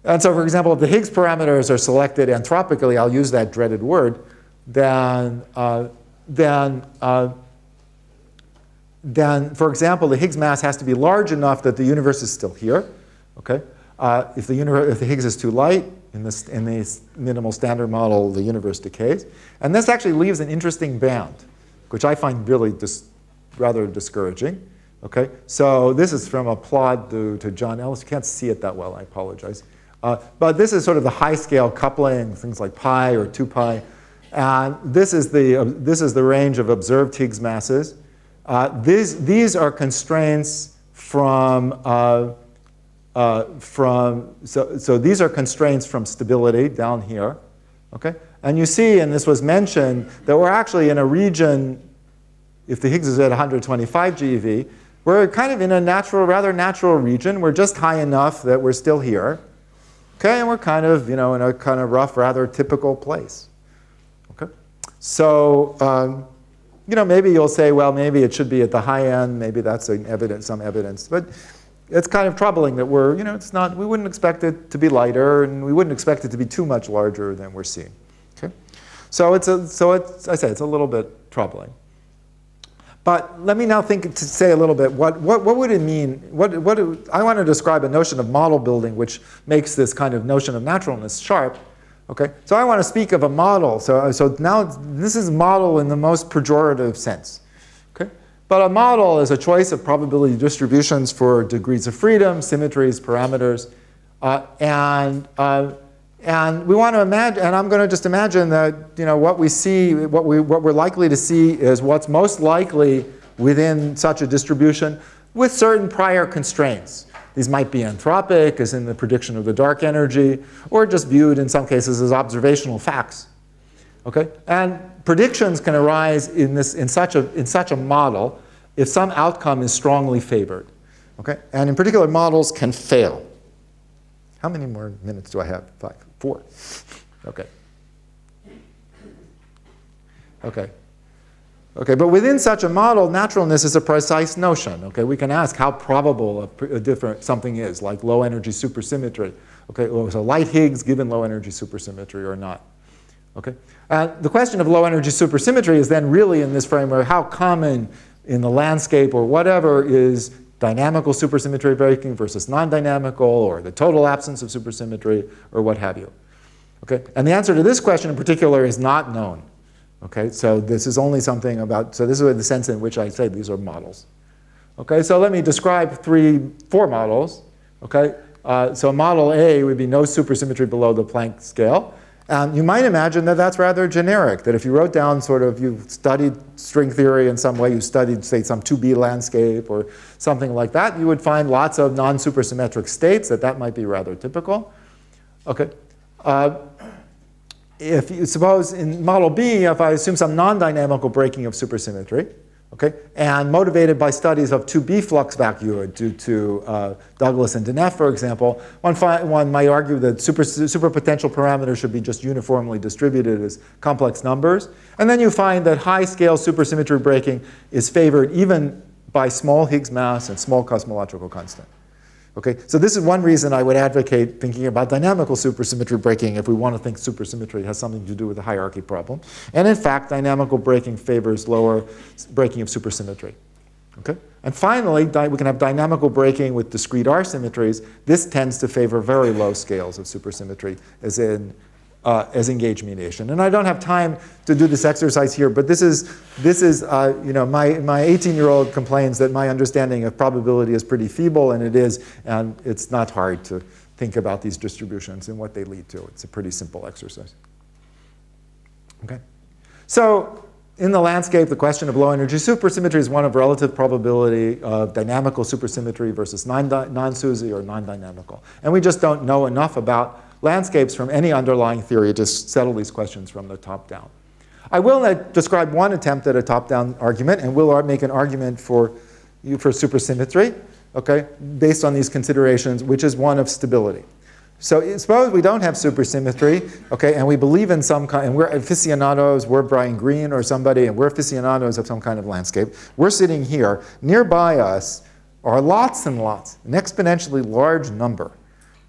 And so, for example, if the Higgs parameters are selected anthropically, I'll use that dreaded word, then, uh, then, uh, then, for example, the Higgs mass has to be large enough that the universe is still here, okay? Uh, if, the universe, if the Higgs is too light, in this, in this minimal standard model, the universe decays. And this actually leaves an interesting band, which I find really dis rather discouraging. Okay, so this is from a plot to, to John Ellis. You can't see it that well, I apologize. Uh, but this is sort of the high scale coupling, things like pi or 2 pi. And this is the, uh, this is the range of observed Higgs masses. Uh, these, these are constraints from uh, from, so, so these are constraints from stability down here, okay? And you see, and this was mentioned, that we're actually in a region, if the Higgs is at 125 GeV, we're kind of in a natural, rather natural region. We're just high enough that we're still here. Okay, and we're kind of, you know, in a kind of rough, rather typical place. Okay, so um, you know, maybe you'll say, well, maybe it should be at the high end. Maybe that's evidence, some evidence, but it's kind of troubling that we're, you know, it's not. We wouldn't expect it to be lighter, and we wouldn't expect it to be too much larger than we're seeing. Okay, so it's a, so it's, I say it's a little bit troubling. But let me now think to say a little bit, what, what, what would it mean? What, what, I want to describe a notion of model building which makes this kind of notion of naturalness sharp. Okay, so I want to speak of a model. So, so now this is model in the most pejorative sense. But a model is a choice of probability distributions for degrees of freedom, symmetries, parameters, uh, and uh, and we want to imagine, and I'm going to just imagine that you know what we see, what we what we're likely to see is what's most likely within such a distribution with certain prior constraints. These might be anthropic, as in the prediction of the dark energy, or just viewed in some cases as observational facts. Okay, and predictions can arise in this in such a in such a model if some outcome is strongly favored. Okay, and in particular, models can fail. How many more minutes do I have? Five. Four. Okay. Okay. Okay, but within such a model, naturalness is a precise notion. Okay, we can ask how probable a, a different something is, like low energy supersymmetry. Okay, so light Higgs given low energy supersymmetry or not. Okay, uh, the question of low energy supersymmetry is then really in this framework how common in the landscape or whatever is dynamical supersymmetry breaking versus non-dynamical, or the total absence of supersymmetry, or what have you. Okay? And the answer to this question in particular is not known. Okay? So this is only something about, so this is the sense in which I say these are models. Okay, so let me describe three, four models. Okay, uh, so model A would be no supersymmetry below the Planck scale. Um, you might imagine that that's rather generic, that if you wrote down sort of, you studied string theory in some way, you studied, say, some 2B landscape or something like that, you would find lots of non-supersymmetric states, that that might be rather typical. Okay. Uh, if you suppose in model B, if I assume some non-dynamical breaking of supersymmetry, Okay? And motivated by studies of 2B flux vacua due to uh, Douglas and Denef, for example, one, one might argue that super, superpotential parameters should be just uniformly distributed as complex numbers. And then you find that high-scale supersymmetry breaking is favored even by small Higgs mass and small cosmological constant. Okay, so this is one reason I would advocate thinking about dynamical supersymmetry breaking if we want to think supersymmetry has something to do with the hierarchy problem. And in fact, dynamical breaking favors lower breaking of supersymmetry. Okay? And finally, we can have dynamical breaking with discrete R symmetries. This tends to favor very low scales of supersymmetry, as in uh, as in gauge mediation. And I don't have time to do this exercise here, but this is, this is uh, you know, my, my 18-year-old complains that my understanding of probability is pretty feeble, and it is, and it's not hard to think about these distributions and what they lead to. It's a pretty simple exercise. Okay. So in the landscape, the question of low energy supersymmetry is one of relative probability of dynamical supersymmetry versus non-SUSY or non-dynamical. And we just don't know enough about landscapes from any underlying theory to settle these questions from the top down. I will describe one attempt at a top-down argument, and we'll make an argument for, for supersymmetry, okay, based on these considerations, which is one of stability. So suppose we don't have supersymmetry, okay, and we believe in some kind, and we're aficionados, we're Brian Greene or somebody, and we're aficionados of some kind of landscape. We're sitting here. Nearby us are lots and lots, an exponentially large number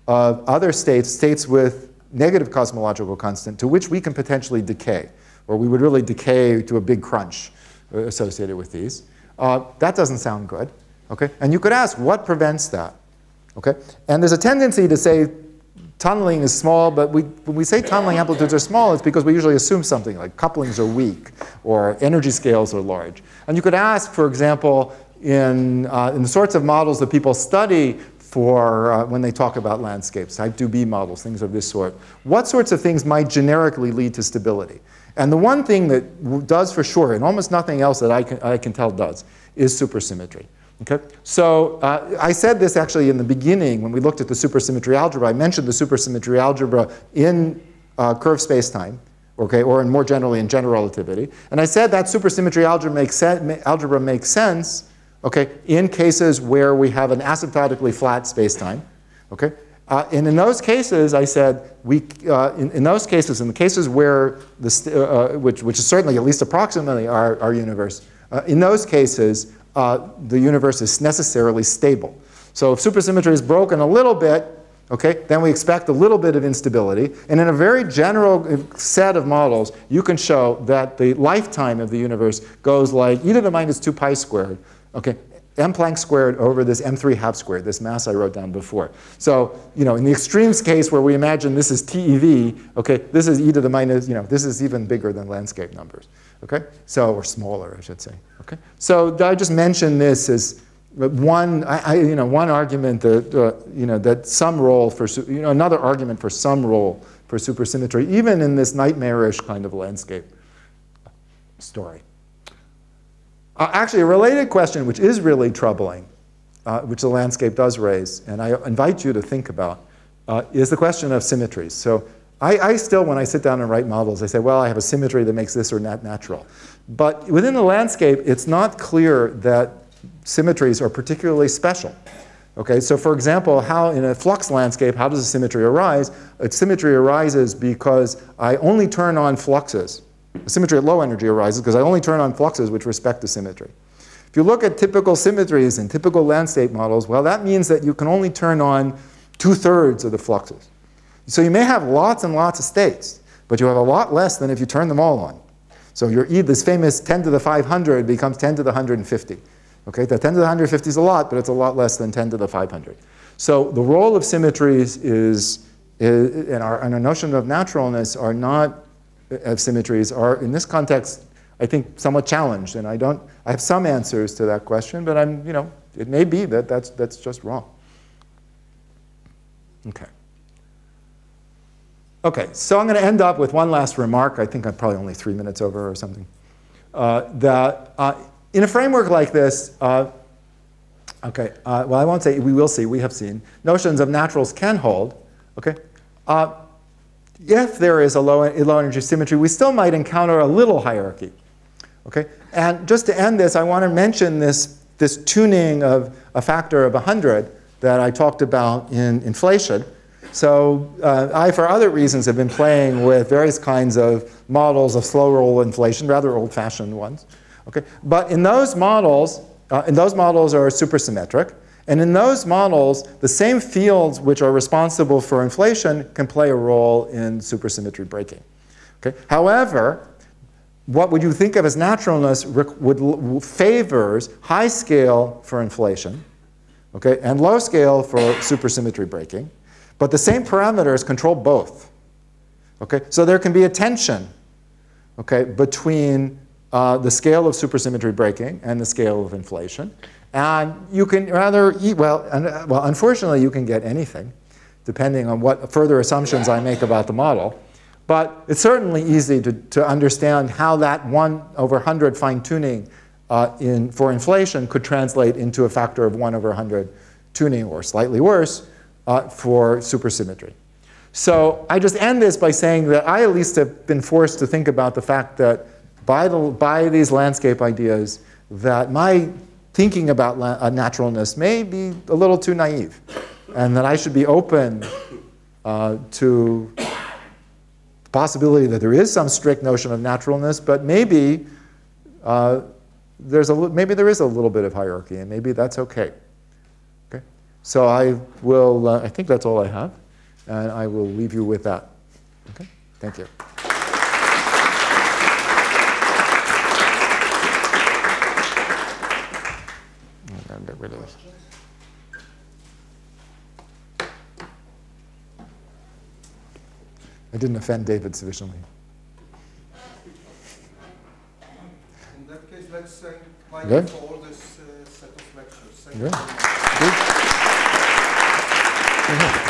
of other states, states with negative cosmological constant, to which we can potentially decay, or we would really decay to a big crunch uh, associated with these. Uh, that doesn't sound good. Okay? And you could ask, what prevents that? Okay? And there's a tendency to say tunneling is small, but we, when we say tunneling amplitudes are small, it's because we usually assume something like couplings are weak or energy scales are large. And you could ask, for example, in, uh, in the sorts of models that people study for uh, when they talk about landscapes, type 2B models, things of this sort. What sorts of things might generically lead to stability? And the one thing that does for sure, and almost nothing else that I can, I can tell does, is supersymmetry. Okay, so uh, I said this actually in the beginning when we looked at the supersymmetry algebra. I mentioned the supersymmetry algebra in uh, curved spacetime, okay, or in more generally in general relativity. And I said that supersymmetry algebra makes, algebra makes sense, okay, in cases where we have an asymptotically flat spacetime, okay. Uh, and in those cases, I said, we, uh, in, in, those cases, in the cases where, the, uh, uh, which, which is certainly at least approximately our, our universe, uh, in those cases, uh, the universe is necessarily stable. So if supersymmetry is broken a little bit, okay, then we expect a little bit of instability. And in a very general set of models, you can show that the lifetime of the universe goes like e to the minus 2 pi squared, okay, m Planck squared over this m3 half squared, this mass I wrote down before. So, you know, in the extremes case where we imagine this is TeV, okay, this is e to the minus, you know, this is even bigger than landscape numbers, okay? So, or smaller, I should say, okay? So I just mentioned this as one, I, I, you know, one argument that, uh, you know, that some role for, you know, another argument for some role for supersymmetry, even in this nightmarish kind of landscape story. Uh, actually, a related question, which is really troubling, uh, which the landscape does raise, and I invite you to think about, uh, is the question of symmetries. So I, I, still, when I sit down and write models, I say, well, I have a symmetry that makes this or that natural. But within the landscape, it's not clear that symmetries are particularly special. Okay, so for example, how in a flux landscape, how does a symmetry arise? A symmetry arises because I only turn on fluxes symmetry at low energy arises because I only turn on fluxes which respect the symmetry. If you look at typical symmetries and typical landscape models, well, that means that you can only turn on two-thirds of the fluxes. So you may have lots and lots of states, but you have a lot less than if you turn them all on. So your E, this famous 10 to the 500 becomes 10 to the 150. Okay, the 10 to the 150 is a lot, but it's a lot less than 10 to the 500. So the role of symmetries is, is in, our, in our notion of naturalness are not of symmetries are, in this context, I think somewhat challenged. And I don't, I have some answers to that question, but I'm, you know, it may be that that's, that's just wrong. Okay. Okay, so I'm going to end up with one last remark. I think I'm probably only three minutes over or something. Uh, that uh, in a framework like this, uh, okay, uh, well, I won't say we will see, we have seen, notions of naturals can hold, okay? If there is a low, low energy symmetry, we still might encounter a little hierarchy. Okay? And just to end this, I want to mention this, this tuning of a factor of 100 that I talked about in inflation. So uh, I, for other reasons, have been playing with various kinds of models of slow roll inflation, rather old-fashioned ones. Okay? But in those models, uh, and those models are supersymmetric. And in those models, the same fields which are responsible for inflation can play a role in supersymmetry breaking. Okay? However, what would you think of as naturalness would, favors high scale for inflation okay, and low scale for supersymmetry breaking. But the same parameters control both. Okay? So there can be a tension okay, between uh, the scale of supersymmetry breaking and the scale of inflation. And you can rather eat, well, and, well, unfortunately, you can get anything, depending on what further assumptions I make about the model. But it's certainly easy to, to understand how that 1 over 100 fine tuning uh, in, for inflation could translate into a factor of 1 over 100 tuning, or slightly worse, uh, for supersymmetry. So I just end this by saying that I at least have been forced to think about the fact that by, the, by these landscape ideas, that my thinking about uh, naturalness may be a little too naive, and that I should be open uh, to the possibility that there is some strict notion of naturalness, but maybe uh, there's a maybe there is a little bit of hierarchy, and maybe that's okay. Okay, so I will. Uh, I think that's all I have, and I will leave you with that. Okay, thank you. I didn't offend David sufficiently. In that case, let's thank Michael for all this uh, set of lectures. Thank Good. Good.